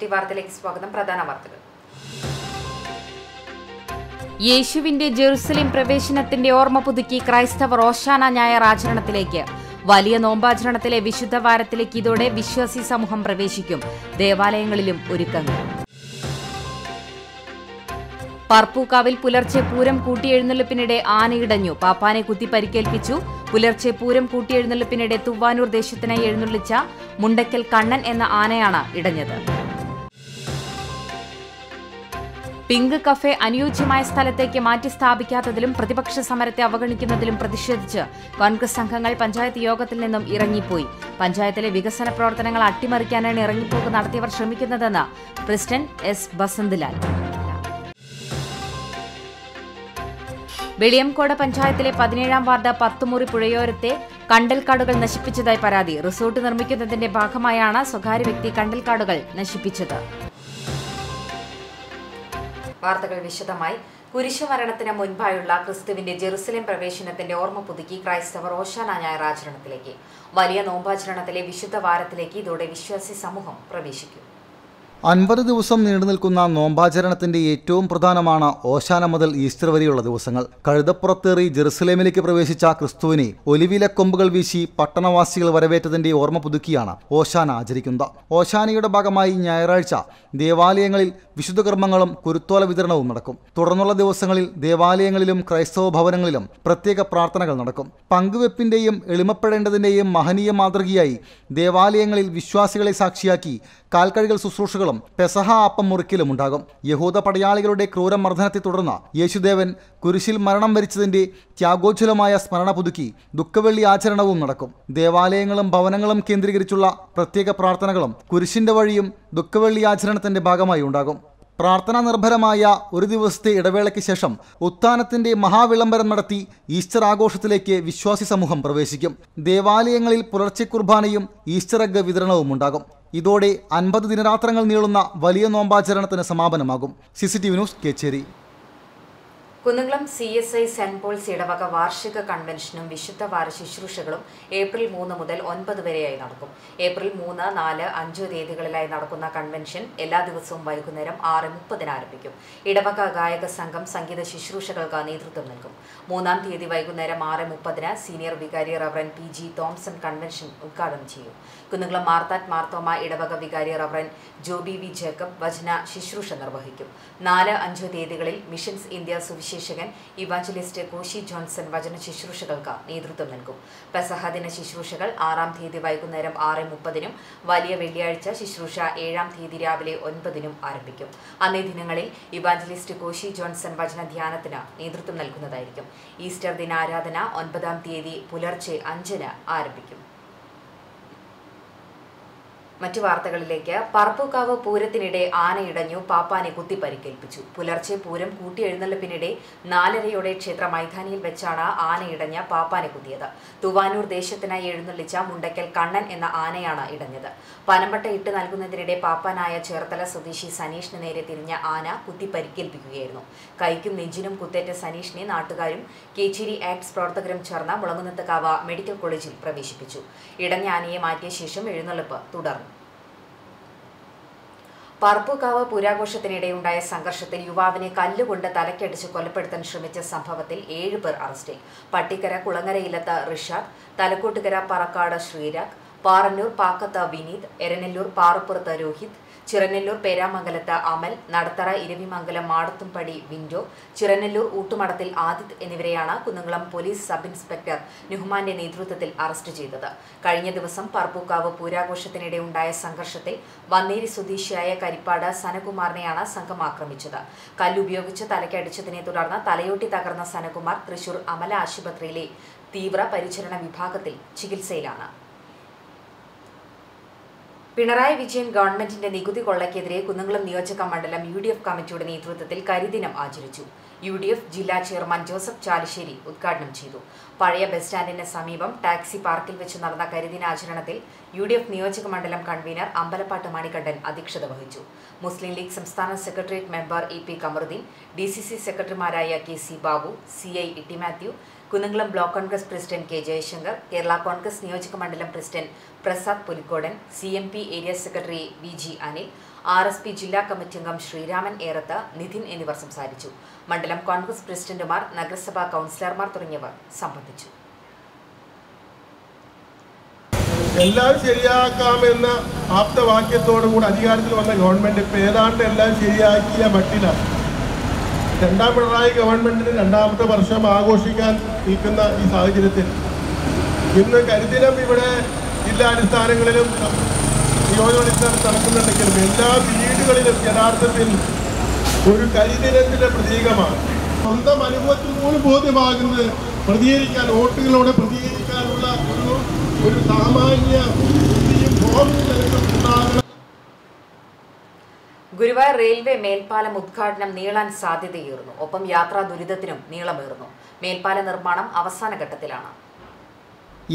CCT വാർത്തയിലേക്ക് സ്വാഗതം. പ്രധാന വാർത്തകൾ. യേശുവിന്റെ ജെറുസലേം പ്രവേശനത്തിന്റെ ഓർമ്മ പുതുക്കി ക്രൈസ്തവർ ഓശാന ഞായർ ആചരണത്തിലേക്ക്. വലിയ നോമ്പാചരണത്തിലെ വിശുദ്ധ വാരത്തിലേക്ക് ഇതോടെ വിശ്വാസി സമൂഹം പ്രവേശിക്കും. ദേവാലയങ്ങളിലും ഒരുക്കങ്ങൾ. പർപ്പൂക്കാവിൽ പുലർച്ചെ പൂരം കൂട്ടിയെഴുന്നള്ളിപ്പിനിടെ ആനയിടഞ്ഞു പാപ്പാനെ കുത്തി പരിക്കേൽപ്പിച്ചു. പുലർച്ചെ പൂരം കൂട്ടിയെഴുന്നള്ളിപ്പിനിടെ തുവാനൂർ ദേശത്തിനായി എഴുന്നള്ളിച്ച മുണ്ടക്കൽ കണ്ണൻ എന്ന ആനയാണ് ഇടഞ്ഞത്. പിങ്ക് കഫേ അനുയോജ്യമായ സ്ഥലത്തേക്ക് മാറ്റി സ്ഥാപിക്കാത്തതിലും പ്രതിപക്ഷ സമരത്തെ അവഗണിക്കുന്നതിലും പ്രതിഷേധിച്ച് കോൺഗ്രസ് സംഘങ്ങൾ പഞ്ചായത്ത് യോഗത്തിൽ നിന്നും ഇറങ്ങിപ്പോയി. പഞ്ചായത്തിലെ വികസന പ്രവർത്തനങ്ങൾ അട്ടിമറിക്കാനാണ് ഇറങ്ങിപ്പോക്ക് നടത്തിയവർ ശ്രമിക്കുന്നതെന്ന് പ്രസിഡന്റ് എസ് ബസന്ത്ലാൽ വെളിയംകോട് പഞ്ചായത്തിലെ പതിനേഴാം വാർഡ് പത്തുമുറി പുഴയോരത്തെ കണ്ടൽക്കാടുകൾ നശിപ്പിച്ചതായി പരാതി. റിസോർട്ട് നിർമ്മിക്കുന്നതിന്റെ ഭാഗമായാണ് സ്വകാര്യ വ്യക്തി കണ്ടൽക്കാടുകൾ നശിപ്പിച്ചത്. വാർത്തകൾ വിശദമായി. കുരിശുമരണത്തിന് മുൻപായുള്ള ക്രിസ്തുവിന്റെ ജെറുസലേം പ്രവേശനത്തിന്റെ ഓർമ്മ പുതുക്കി ക്രൈസ്തവർ ഓശാന ഞായർ ആചരണത്തിലേക്ക് വലിയ നോമ്പാചരണത്തിലെ വിശുദ്ധ വാരത്തിലേക്ക് ഇതോടെ വിശ്വാസി സമൂഹം പ്രവേശിക്കും. അൻപത് ദിവസം നീണ്ടു നിൽക്കുന്ന നോമ്പാചരണത്തിന്റെ ഏറ്റവും പ്രധാനമാണ് ഓശാന മുതൽ ഈസ്റ്റർ വരെയുള്ള ദിവസങ്ങൾ. കഴുതപ്പുറത്തേറി ജെറുസലേമിലേക്ക് പ്രവേശിച്ച ക്രിസ്തുവിനെ ഒലിവില കൊമ്പുകൾ വീശി പട്ടണവാസികൾ വരവേറ്റതിന്റെ ഓർമ്മ പുതുക്കിയാണ് ഓശാന ആചരിക്കുന്നത്. ഓശാനയുടെ ഭാഗമായി ഞായറാഴ്ച ദേവാലയങ്ങളിൽ വിശുദ്ധ കർമ്മങ്ങളും കുരുത്തോല വിതരണവും നടക്കും. തുടർന്നുള്ള ദിവസങ്ങളിൽ ദേവാലയങ്ങളിലും ക്രൈസ്തവ ഭവനങ്ങളിലും പ്രത്യേക പ്രാർത്ഥനകൾ നടക്കും. പങ്കുവെപ്പിന്റെയും എളിമപ്പെടേണ്ടതിന്റെയും മഹനീയ മാതൃകയായി ദേവാലയങ്ങളിൽ വിശ്വാസികളെ സാക്ഷിയാക്കി കാൽക്കഴുകൽ ശുശ്രൂഷകളും പെസഹ അപ്പം മുറിക്കലും ഉണ്ടാകും. യഹൂദ പടയാളികളുടെ ക്രൂരമർദ്ദനത്തെ തുടർന്ന് യേശുദേവൻ കുരിശിൽ മരണം വരിച്ചതിന്റെ ത്യാഗോജ്വലമായ സ്മരണ പുതുക്കി ദുഃഖവെള്ളി ആചരണവും നടക്കും. ദേവാലയങ്ങളും ഭവനങ്ങളും കേന്ദ്രീകരിച്ചുള്ള പ്രത്യേക പ്രാർത്ഥനകളും കുരിശിന്റെ വഴിയും ദുഃഖവെള്ളി ആചരണത്തിന്റെ ഭാഗമായി ഉണ്ടാകും. പ്രാർത്ഥനാ നിർഭരമായ ഒരു ദിവസത്തെ ഇടവേളയ്ക്ക് ശേഷം ഉത്ഥാനത്തിന്റെ മഹാവിളംബരം നടത്തി ഈസ്റ്റർ ആഘോഷത്തിലേക്ക് വിശ്വാസി സമൂഹം പ്രവേശിക്കും. ദേവാലയങ്ങളിൽ പുലർച്ചെ കുർബാനയും ഈസ്റ്റർ എഗ് വിതരണവും ഉണ്ടാകും. ഇതോടെ അൻപത് ദിനരാത്രങ്ങൾ നീളുന്ന വലിയ നോമ്പാചരണത്തിന് സമാപനമാകും. C C T V news Kecheri. Kunnamkulam C S I saint Paul's ഇടവക വാർഷിക കൺവെൻഷനും വിശുദ്ധ വാര ശുശ്രൂഷകളും ഏപ്രിൽ മൂന്ന് മുതൽ ഒൻപത് വരെയായി നടക്കും. ഏപ്രിൽ മൂന്ന് നാല് അഞ്ച് തീയതികളിലായി നടക്കുന്ന കൺവെൻഷൻ എല്ലാ ദിവസവും വൈകുന്നേരം ആറ് മുപ്പതിന് ആരംഭിക്കും. ഇടവക ഗായക സംഘം സംഗീത ശുശ്രൂഷകൾക്ക് നേതൃത്വം നൽകും. മൂന്നാം തീയതി വൈകുന്നേരം ആറ് മുപ്പതിന് സീനിയർ വികാരി reverend P G Thomson convention ഉദ്ഘാടനം ചെയ്യും. കുന്നംകുളം മാർത്താറ്റ് മാർത്തോമ ഇടവക വികാരി റവറൻ ജോബി വി ജേക്കബ് വചന ശുശ്രൂഷ നിർവഹിക്കും. നാല് അഞ്ച് തീയതികളിൽ മിഷൻസ് ഇന്ത്യ സുവിശേഷകൻ ഇവാഞ്ചലിസ്റ്റ് കോശി ജോൺസൺ വചന ശുശ്രൂഷകൾക്ക് നേതൃത്വം നൽകും. പെസഹ ദിന ശുശ്രൂഷകൾ ആറാം തീയതി വൈകുന്നേരം ആറ് മുപ്പതിനും വലിയ വെള്ളിയാഴ്ച ശുശ്രൂഷ ഏഴാം തീയതി രാവിലെ ഒൻപതിനും ആരംഭിക്കും. അന്നേ ദിനങ്ങളിൽ ഇവാഞ്ചലിസ്റ്റ് കോശി ജോൺസൺ വചന ധ്യാനത്തിന് നേതൃത്വം നൽകുന്നതായിരിക്കും. ഈസ്റ്റർ ദിനാരാധന ഒൻപതാം തീയതി പുലർച്ചെ അഞ്ചിന് ആരംഭിക്കും. മറ്റു വാർത്തകളിലേക്ക്. പറപ്പൂക്കാവ് പൂരത്തിനിടെ ആനയിടഞ്ഞു പാപ്പാനെ കുത്തി പരിക്കേൽപ്പിച്ചു പുലർച്ചെ പൂരം കൂട്ടിയെഴുന്നള്ളിപ്പിനിടെ നാലരയോടെ ക്ഷേത്ര മൈതാനിയിൽ വെച്ചാണ് ആനയിടഞ്ഞ പാപ്പാനെ കുത്തിയത്. തുവാനൂർ ദേശത്തിനായി എഴുന്നള്ളിച്ച മുണ്ടക്കൽ കണ്ണൻ എന്ന ആനയാണ് ഇടഞ്ഞത്. പനമ്പട്ട ഇട്ട് നൽകുന്നതിനിടെ പാപ്പാനായ ചേർത്തല സ്വദേശി സനീഷിന് നേരെ തിരിഞ്ഞ ആന കുത്തി പരിക്കേൽപ്പിക്കുകയായിരുന്നു കൈക്കും നെഞ്ചിനും കുത്തേറ്റ സനീഷിനെ നാട്ടുകാരും കേച്ചേരി ആക്ട്സ് പ്രവർത്തകരും ചേർന്ന് മുളങ്ങുന്നത്തക്കാവ് മെഡിക്കൽ കോളേജിൽ പ്രവേശിപ്പിച്ചു. ഇടഞ്ഞ ആനയെ മാറ്റിയ ശേഷം എഴുന്നള്ളിപ്പ് തുടർന്നു. പറപ്പൂക്കാവ് പൂരാഘോഷത്തിനിടെയുണ്ടായ സംഘർഷത്തിൽ യുവാവിനെ കല്ലുകൊണ്ട് തലക്കടിച്ച് കൊലപ്പെടുത്താൻ ശ്രമിച്ച സംഭവത്തിൽ ഏഴുപേർ അറസ്റ്റിൽ. പട്ടിക്കര കുളങ്ങരയിലത്ത് റിഷാദ് തലക്കോട്ടുകര പറക്കാട് ശ്രീരാഗ് പാറന്നൂർ പാക്കത്ത് വിനീത് എരനെല്ലൂർ പാറപ്പുറത്ത് രോഹിത് ചിറനെല്ലൂർ പേരാമംഗലത്ത് അമൽ നടത്തറ ഇരവിമംഗലം മാടത്തുംപടി വിൻഡോ ചിറനെല്ലൂർ ഊട്ടുമടത്തിൽ ആദിത് എന്നിവരെയാണ് കുന്നംകുളം പോലീസ് സബ് ഇൻസ്പെക്ടർ നുഹ്മാന്റെ നേതൃത്വത്തിൽ അറസ്റ്റ് ചെയ്തത്. കഴിഞ്ഞ ദിവസം പറപ്പൂക്കാവ് പൂരാഘോഷത്തിനിടെ ഉണ്ടായ സംഘർഷത്തിൽ വന്നേരി സ്വദേശിയായ കരിപ്പാട് സനകുമാറിനെയാണ് സംഘം ആക്രമിച്ചത്. കല്ലുപയോഗിച്ച് തലയ്ക്കടിച്ചതിനെ തുടർന്ന് തലയോട്ടി തകർന്ന സനകുമാർ തൃശൂർ അമല ആശുപത്രിയിലെ തീവ്ര പരിചരണ വിഭാഗത്തിൽ ചികിത്സയിലാണ്. പിണറായി വിജയൻ ഗവൺമെന്റിന്റെ നികുതി കൊള്ളയ്ക്കെതിരെ കുന്നംകുളം നിയോജക മണ്ഡലം യു ഡി എഫ് കമ്മിറ്റിയുടെ നേതൃത്വത്തിൽ കരിദിനം ആചരിച്ചു. യു ഡി എഫ് ജില്ലാ ചെയർമാൻ ജോസഫ് ചാലിശ്ശേരി ഉദ്ഘാടനം ചെയ്തു. പഴയ ബസ് സ്റ്റാൻഡിന് സമീപം ടാക്സി പാർക്കിൽ വെച്ച് നടന്ന കരിദിനാചരണത്തിൽ യു ഡി എഫ് നിയോജക മണ്ഡലം കൺവീനർ അമ്പലപ്പാട്ട് മണികണ്ഠൻ അധ്യക്ഷത വഹിച്ചു. മുസ്ലിം ലീഗ് സംസ്ഥാന secretariat member E P Kamaruddin D C C സെക്രട്ടറിമാരായ K C Babu C I Itty Mathew Kunnamkulam block Congress president K Jayashankar Kerala Congress നിയോജക മണ്ഡലം president Prasad Pulikkodan C M P area secretary V G Anil R S P ജില്ലാ committee അംഗം ശ്രീരാമൻ ഏറത്ത് നിധിൻ എന്നിവർ സംസാരിച്ചു. മണ്ഡലം കോൺഗ്രസ് പ്രസിഡന്റുമാർ നഗരസഭാ കൗൺസിലർമാർ തുടങ്ങിയവർ സംബന്ധിച്ചു. എല്ലാം ശരിയാക്കാമെന്ന ആപ്തവാക്യത്തോടുകൂടി അധികാരത്തിൽ വന്ന ഗവൺമെന്റ് ഇപ്പൊ ഏതാണ്ട് എല്ലാം ശരിയാക്കിയ മട്ടിലാണ് രണ്ടാം പിണറായി ഗവൺമെന്റിന് രണ്ടാമത്തെ വർഷം ആഘോഷിക്കാൻ നിൽക്കുന്ന ഈ സാഹചര്യത്തിൽ. ഇന്ന് കരിദിനം ഇവിടെ ജില്ലാടിസ്ഥാനങ്ങളിലും നിയോജകടിസ്ഥാനത്ത് നടക്കുന്നുണ്ടെങ്കിലും എല്ലാ വീടുകളിലും യഥാർത്ഥത്തിൽ ഒരു കരിദിനത്തിന്റെ പ്രതീകമാണ്. സ്വന്തം അനുഭവത്തിൽ പോലും ബോധ്യമാകുന്നത് പ്രതികരിക്കാൻ വോട്ടുകളോടെ പ്രതികരിക്കാനുള്ള ഒരു ഒരു സാമാന്യ ഗുരുവായൂർ റെയിൽവേ മേൽപ്പാലം ഉദ്ഘാടനം നീളാൻ സാധ്യതയേറുന്നു. ഒപ്പം യാത്രാ ദുരിതത്തിനും നീളമേറുന്നു. മേൽപ്പാല നിർമ്മാണം അവസാന ഘട്ടത്തിലാണ്.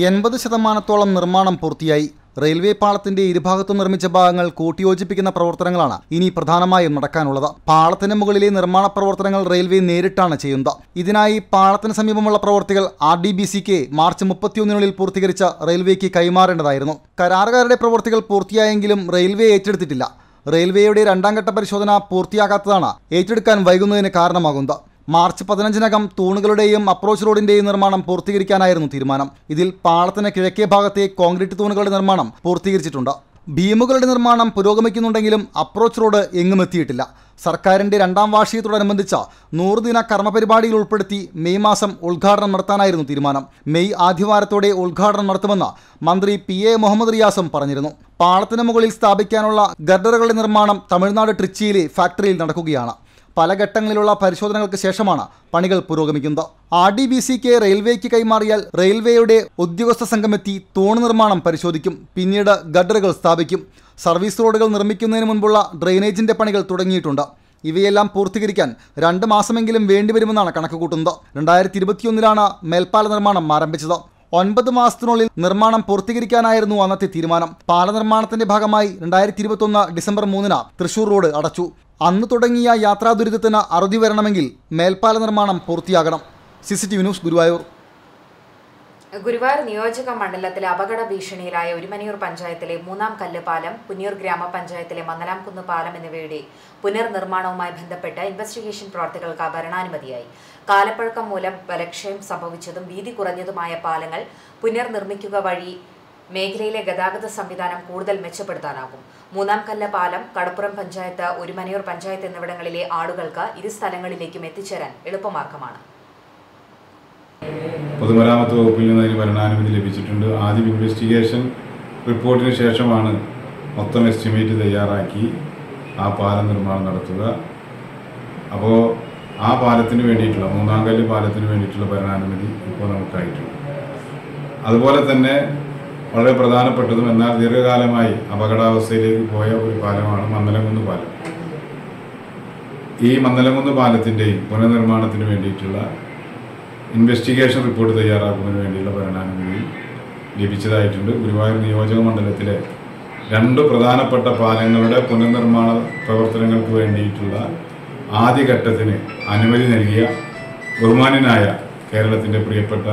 എൺപത് ശതമാനത്തോളം നിർമ്മാണം പൂർത്തിയായി. റെയിൽവേ പാളത്തിന്റെ ഇരുഭാഗത്തും നിർമ്മിച്ച ഭാഗങ്ങൾ കൂട്ടിയോജിപ്പിക്കുന്ന പ്രവർത്തനങ്ങളാണ് ഇനി പ്രധാനമായും നടക്കാനുള്ളത്. പാളത്തിന് മുകളിലെ നിർമ്മാണ പ്രവർത്തനങ്ങൾ റെയിൽവേ നേരിട്ടാണ് ചെയ്യുന്നത്. ഇതിനായി പാളത്തിന് സമീപമുള്ള പ്രവർത്തികൾ ആർ ഡി ബി സിക്ക് മാർച്ച് മുപ്പത്തിയൊന്നിനുള്ളിൽ പൂർത്തീകരിച്ച റെയിൽവേക്ക് കൈമാറേണ്ടതായിരുന്നു. കരാറുകാരുടെ പ്രവർത്തികൾ പൂർത്തിയായെങ്കിലും റെയിൽവേ ഏറ്റെടുത്തിട്ടില്ല. റെയിൽവേയുടെ രണ്ടാം ഘട്ട പരിശോധന പൂർത്തിയാകാത്തതാണ് ഏറ്റെടുക്കാൻ വൈകുന്നതിന് കാരണമാകുന്നത്. മാർച്ച് പതിനഞ്ചിനകം തൂണുകളുടെയും അപ്രോച്ച് റോഡിന്റെയും നിർമ്മാണം പൂർത്തീകരിക്കാനായിരുന്നു തീരുമാനം. ഇതിൽ പാളത്തിന് കിഴക്കേ ഭാഗത്തെ കോൺക്രീറ്റ് തൂണുകളുടെ നിർമ്മാണം പൂർത്തീകരിച്ചിട്ടുണ്ട്. ഭീമുകളുടെ നിർമ്മാണം പുരോഗമിക്കുന്നുണ്ടെങ്കിലും അപ്രോച്ച് റോഡ് എങ്ങും എത്തിയിട്ടില്ല. സർക്കാരിന്റെ രണ്ടാം വാർഷികത്തോടനുബന്ധിച്ച നൂറുദിന കർമ്മപരിപാടിയിൽ ഉൾപ്പെടുത്തി മെയ് മാസം ഉദ്ഘാടനം നടത്താനായിരുന്നു തീരുമാനം. മെയ് ആദ്യവാരത്തോടെ ഉദ്ഘാടനം നടത്തുമെന്ന് മന്ത്രി പി എ മുഹമ്മദ് റിയാസും പറഞ്ഞിരുന്നു. പാളത്തിന് മുകളിൽ സ്ഥാപിക്കാനുള്ള ഗർഡറുകളുടെ നിർമ്മാണം തമിഴ്നാട് ട്രിച്ചിയിലെ ഫാക്ടറിയിൽ നടക്കുകയാണ്. പല ഘട്ടങ്ങളിലുള്ള പരിശോധനകൾക്ക് ശേഷമാണ് പണികൾ പുരോഗമിക്കുന്നത്. ആർ ഡി ബി സിക്ക് റെയിൽവേക്ക് കൈമാറിയാൽ റെയിൽവേയുടെ ഉദ്യോഗസ്ഥ സംഘമെത്തി തൂണ് നിർമ്മാണം പരിശോധിക്കും. പിന്നീട് ഗഡറുകൾ സ്ഥാപിക്കും. സർവീസ് റോഡുകൾ നിർമ്മിക്കുന്നതിന് മുൻപുള്ള ഡ്രെയിനേജിന്റെ പണികൾ തുടങ്ങിയിട്ടുണ്ട്. ഇവയെല്ലാം പൂർത്തീകരിക്കാൻ രണ്ട് മാസമെങ്കിലും വേണ്ടിവരുമെന്നാണ് കണക്കുകൂട്ടുന്നത്. രണ്ടായിരത്തി ഇരുപത്തിയൊന്നിലാണ് മേൽപ്പാല നിർമ്മാണം ആരംഭിച്ചത്. ഒൻപത് മാസത്തിനുള്ളിൽ നിർമ്മാണം പൂർത്തീകരിക്കാനായിരുന്നു അന്നത്തെ തീരുമാനം. പാല നിർമ്മാണത്തിന്റെ ഭാഗമായി രണ്ടായിരത്തി ഇരുപത്തൊന്ന് ഡിസംബർ മൂന്നിന് തൃശൂർ റോഡ് അടച്ചു. അന്ന് തുടങ്ങിയ യാത്രാ ദുരിതത്തിന് അറുതി വരണമെങ്കിൽ മേൽപ്പാല നിർമ്മാണം പൂർത്തിയാകണം. C C T V news Guruvayur. Guruvayur നിയോജക മണ്ഡലത്തിലെ അപകട ഭീഷണിയിലായ ഒരുമനിയൂർ പഞ്ചായത്തിലെ മൂന്നാം കല്ല് പാലം പുന്നിയൂർ ഗ്രാമപഞ്ചായത്തിലെ മന്നലാംകുന്ന് പാലം എന്നിവയുടെ പുനർനിർമ്മാണവുമായി ബന്ധപ്പെട്ട ഇൻവെസ്റ്റിഗേഷൻ പ്രവർത്തികൾക്ക് ഭരണാനുമതിയായി. കാലപ്പഴക്കം മൂലം ബലക്ഷയം സംഭവിച്ചതും വീതി കുറഞ്ഞതുമായ പാലങ്ങൾ പുനർനിർമ്മിക്കുക വഴി മേഖലയിലെ ഗതാഗത സംവിധാനം കൂടുതൽ മെച്ചപ്പെടുത്താനാകും. മൂന്നാം കല്ല പാലം കടപ്പുറം പഞ്ചായത്ത് ഒരുമനയൂർ പഞ്ചായത്ത് എന്നിവിടങ്ങളിലെ ആളുകൾക്ക് ഇരു സ്ഥലങ്ങളിലേക്കും എത്തിച്ചേരാൻ എളുപ്പമാർഗമാണ്. പൊതുമരാമത്ത് വകുപ്പിൽ നിന്ന് അതിന് ഭരണാനുമതി ലഭിച്ചിട്ടുണ്ട്. ആദ്യം ഇൻവെസ്റ്റിഗേഷൻ റിപ്പോർട്ടിന് ശേഷമാണ് മൊത്തം എസ്റ്റിമേറ്റ് തയ്യാറാക്കി ആ പാലം നിർമ്മാണം നടത്തുക. അപ്പോൾ ആ പാലത്തിന് വേണ്ടിയിട്ടുള്ള മൂന്നാം കല്ല് പാലത്തിന് വേണ്ടിയിട്ടുള്ള ഭരണാനുമതി ഇപ്പോൾ നമുക്കായിട്ടുണ്ട്. അതുപോലെ തന്നെ വളരെ പ്രധാനപ്പെട്ടതും എന്നാൽ ദീർഘകാലമായി അപകടാവസ്ഥയിലേക്ക് പോയ ഒരു പാലമാണ് മന്ദലംകുന്ന് പാലം. ഈ മന്ദലംകുന്ന് പാലത്തിന്റെയും പുനർനിർമ്മാണത്തിന് വേണ്ടിയിട്ടുള്ള ഇൻവെസ്റ്റിഗേഷൻ റിപ്പോർട്ട് തയ്യാറാക്കുന്നതിന് വേണ്ടിയുള്ള ഭരണാനുമതി ലഭിച്ചതായിട്ടുണ്ട്. ഗുരുവായൂർ നിയോജക മണ്ഡലത്തിലെ രണ്ട് പ്രധാനപ്പെട്ട പാലങ്ങളുടെ പുനർനിർമ്മാണ പ്രവർത്തനങ്ങൾക്ക് വേണ്ടിയിട്ടുള്ള ആദ്യഘട്ടത്തിന് അനുമതി നൽകിയ ബഹുമാനനായ കേരളത്തിന്റെ പ്രിയപ്പെട്ട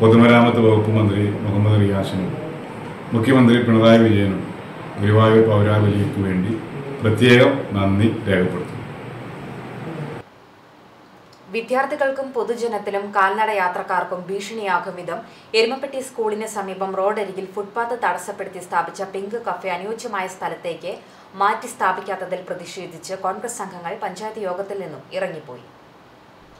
പൊതുമരാമത്ത് വകുപ്പ് മന്ത്രി മുഹമ്മദ് റിയാസിനും മുഖ്യമന്ത്രി പിണറായി വിജയനും ഗുരുവായൂർ പൗരാവലിക്ക് വേണ്ടി പ്രത്യേകം നന്ദി രേഖപ്പെടുത്തുന്നു. വിദ്യാർത്ഥികൾക്കും പൊതുജനത്തിലും കാൽനട യാത്രക്കാർക്കും ഭീഷണിയാകും വിധം എരുമപ്പെട്ടി സ്കൂളിന് സമീപം റോഡരികിൽ ഫുട്പാത്ത് തടസ്സപ്പെടുത്തി സ്ഥാപിച്ച പിങ്ക് കഫേ അനുയോജ്യമായ സ്ഥലത്തേക്ക് മാറ്റി സ്ഥാപിക്കാത്തതിൽ പ്രതിഷേധിച്ച് കോൺഗ്രസ് സംഘങ്ങൾ പഞ്ചായത്ത് യോഗത്തിൽ നിന്നും ഇറങ്ങിപ്പോയി.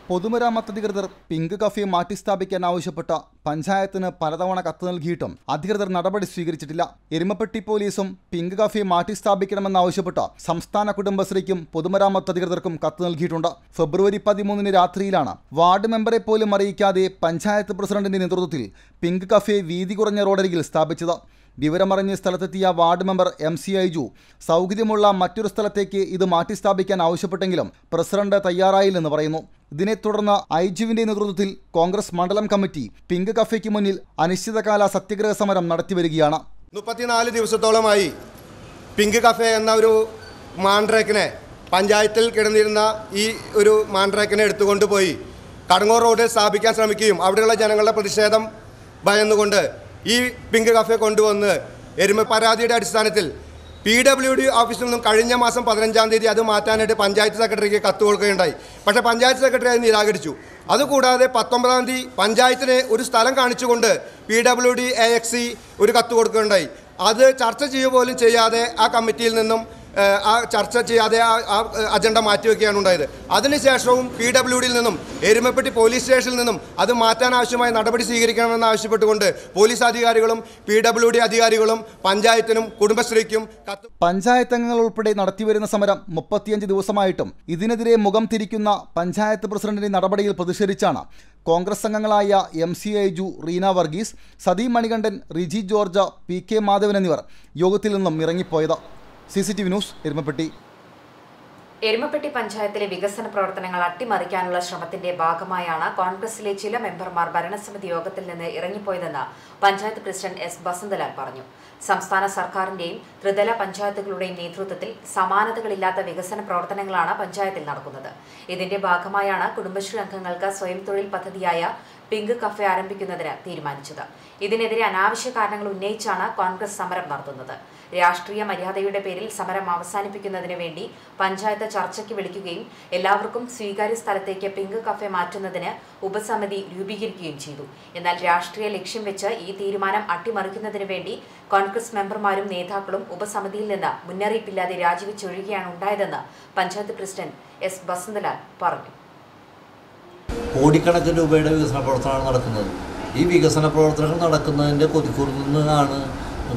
പൊതുമരാമത്ത് അധികൃതർ പിങ്ക് കഫേ മാറ്റിസ്ഥാപിക്കാൻ ആവശ്യപ്പെട്ട പഞ്ചായത്തിന് പലതവണ കത്ത് നൽകിയിട്ടും അധികൃതർ നടപടി സ്വീകരിച്ചിട്ടില്ല. എരുമപ്പെട്ടി പോലീസും പിങ്ക് കഫേ മാറ്റിസ്ഥാപിക്കണമെന്നാവശ്യപ്പെട്ട സംസ്ഥാന കുടുംബശ്രീക്കും പൊതുമരാമത്ത് അധികൃതർക്കും കത്ത് നൽകിയിട്ടുണ്ട്. ഫെബ്രുവരി പതിമൂന്നിന് രാത്രിയിലാണ് വാർഡ് മെമ്പറെ പോലും അറിയിക്കാതെ പഞ്ചായത്ത് പ്രസിഡന്റിന്റെ നേതൃത്വത്തിൽ പിങ്ക് കഫേ വീതി കുറഞ്ഞ റോഡരികിൽ സ്ഥാപിച്ചത്. വിവരമറിഞ്ഞ് സ്ഥലത്തെത്തിയ ward member M C Aiju സൗകര്യമുള്ള മറ്റൊരു സ്ഥലത്തേക്ക് ഇത് മാറ്റിസ്ഥാപിക്കാൻ ആവശ്യപ്പെട്ടെങ്കിലും പ്രസിഡന്റ് തയ്യാറായില്ലെന്ന് പറയുന്നു. ഇതിനെ തുടർന്ന് ഐജുവിന്റെ നേതൃത്വത്തിൽ കോൺഗ്രസ് മണ്ഡലം കമ്മിറ്റി പിങ്ക് കഫേക്ക് മുന്നിൽ അനിശ്ചിതകാല സത്യഗ്രഹ സമരം നടത്തിവരികയാണ് മുപ്പത്തിനാല് ദിവസത്തോളമായി പിങ്ക് കഫേ എന്ന ഒരു മാൻഡ്രേക്കിനെ പഞ്ചായത്തിൽ കിടന്നിരുന്ന ഈ ഒരു മാൻഡ്രേക്കിനെ എടുത്തുകൊണ്ടുപോയി കടങ്ങൂർ റോഡിൽ സ്ഥാപിക്കാൻ ശ്രമിക്കുകയും അവിടെയുള്ള ജനങ്ങളുടെ പ്രതിഷേധം ഭയന്നുകൊണ്ട് ഈ പിങ്ക് കഫെ കൊണ്ടുവന്ന് എരുമ പരാതിയുടെ അടിസ്ഥാനത്തിൽ പി ഡബ്ല്യു ഡി ഓഫീസിൽ നിന്നും കഴിഞ്ഞ മാസം പതിനഞ്ചാം തീയതി അത് മാറ്റാനായിട്ട് പഞ്ചായത്ത് സെക്രട്ടറിക്ക് കത്ത് കൊടുക്കുകയുണ്ടായി. പക്ഷേ പഞ്ചായത്ത് സെക്രട്ടറി അത് നിരാകരിച്ചു. അതുകൂടാതെ പത്തൊമ്പതാം തീയതി പഞ്ചായത്തിന് ഒരു സ്ഥലം കാണിച്ചുകൊണ്ട് P W D A X C ഒരു കത്ത് കൊടുക്കുകയുണ്ടായി. അത് ചർച്ച ചെയ്യുക പോലും ചെയ്യാതെ ആ കമ്മിറ്റിയിൽ നിന്നും ആ ചർച്ച ചെയ്യാതെ ആ ആ അജണ്ട മാറ്റിവെക്കുകയാണ് ഉണ്ടായത്. അതിനുശേഷവും പി ഡബ്ല്യു ഡിയിൽ നിന്നും എരുമപ്പെട്ടി പോലീസ് സ്റ്റേഷനിൽ നിന്നും അത് മാറ്റാൻ ആവശ്യമായ നടപടി സ്വീകരിക്കണമെന്ന് ആവശ്യപ്പെട്ടുകൊണ്ട് പോലീസ് അധികാരികളും പി ഡബ്ല്യു ഡി അധികാരികളും പഞ്ചായത്തിനും കുടുംബശ്രീക്കും പഞ്ചായത്ത് അംഗങ്ങൾ ഉൾപ്പെടെ നടത്തിവരുന്ന സമരം മുപ്പത്തിയഞ്ച് ദിവസമായിട്ടും ഇതിനെതിരെ മുഖം തിരിക്കുന്ന പഞ്ചായത്ത് പ്രസിഡന്റിന്റെ നടപടിയിൽ പ്രതിഷേധിച്ചാണ്. കോൺഗ്രസ് അംഗങ്ങളായ M C Aiju Reena Varghese Sathi Manikandan Riji George P K Madhavan എന്നിവർ യോഗത്തിൽ നിന്നും ഇറങ്ങിപ്പോയത്. C C T V news Erumappetty. Erumappetty പഞ്ചായത്തിലെ വികസന പ്രവർത്തനങ്ങൾ അട്ടിമറിക്കാനുള്ള ശ്രമത്തിന്റെ ഭാഗമായാണ് കോൺഗ്രസിലെ ചില മെമ്പർമാർ ഭരണസമിതി യോഗത്തിൽ നിന്ന് ഇറങ്ങിപ്പോയതെന്ന് പഞ്ചായത്ത് പ്രസിഡന്റ് എസ് ബസന്തലാൽ പറഞ്ഞു. സംസ്ഥാന സർക്കാരിന്റെയും ത്രിതല പഞ്ചായത്തുകളുടെയും നേതൃത്വത്തിൽ സമാനതകളില്ലാത്ത വികസന പ്രവർത്തനങ്ങളാണ് പഞ്ചായത്തിൽ നടക്കുന്നത്. ഇതിന്റെ ഭാഗമായാണ് കുടുംബശ്രീ അംഗങ്ങൾക്ക് സ്വയം തൊഴിൽ പദ്ധതിയായ പിങ്ക് കഫേ ആരംഭിക്കുന്നതിന് തീരുമാനിച്ചത്. ഇതിനെതിരെ അനാവശ്യ കാരണങ്ങൾ ഉന്നയിച്ചാണ് കോൺഗ്രസ് സമരം നടത്തുന്നത്. രാഷ്ട്രീയ മര്യാദയുടെ പേരിൽ സമരം അവസാനിപ്പിക്കുന്നതിന് വേണ്ടി പഞ്ചായത്ത് ചർച്ചയ്ക്ക് വിളിക്കുകയും എല്ലാവർക്കും സ്വീകാര്യ സ്ഥലത്തേക്ക് പിങ്ക് കഫേ മാറ്റുന്നതിന് ഉപസമിതി രൂപീകരിക്കുകയും ചെയ്തു. എന്നാൽ രാഷ്ട്രീയ ലക്ഷ്യം വെച്ച് ഈ തീരുമാനം അട്ടിമറിക്കുന്നതിന് വേണ്ടി കോൺഗ്രസ് മെമ്പർമാരും നേതാക്കളും ഉപസമിതിയിൽ നിന്ന് മുന്നറിയിപ്പില്ലാതെ രാജിവെച്ചൊഴിയുകയാണ് ഉണ്ടായതെന്ന് പഞ്ചായത്ത് പ്രസിഡന്റ് എസ് ബസന്തലാൽ പറഞ്ഞു. കോടിക്കണക്കിന് രൂപയുടെ വികസന പ്രവർത്തനമാണ് നടക്കുന്നത്. ഈ വികസന പ്രവർത്തനങ്ങൾ നടക്കുന്നതിന്റെ കൊതിക്കൂറിൽ നിന്നാണ്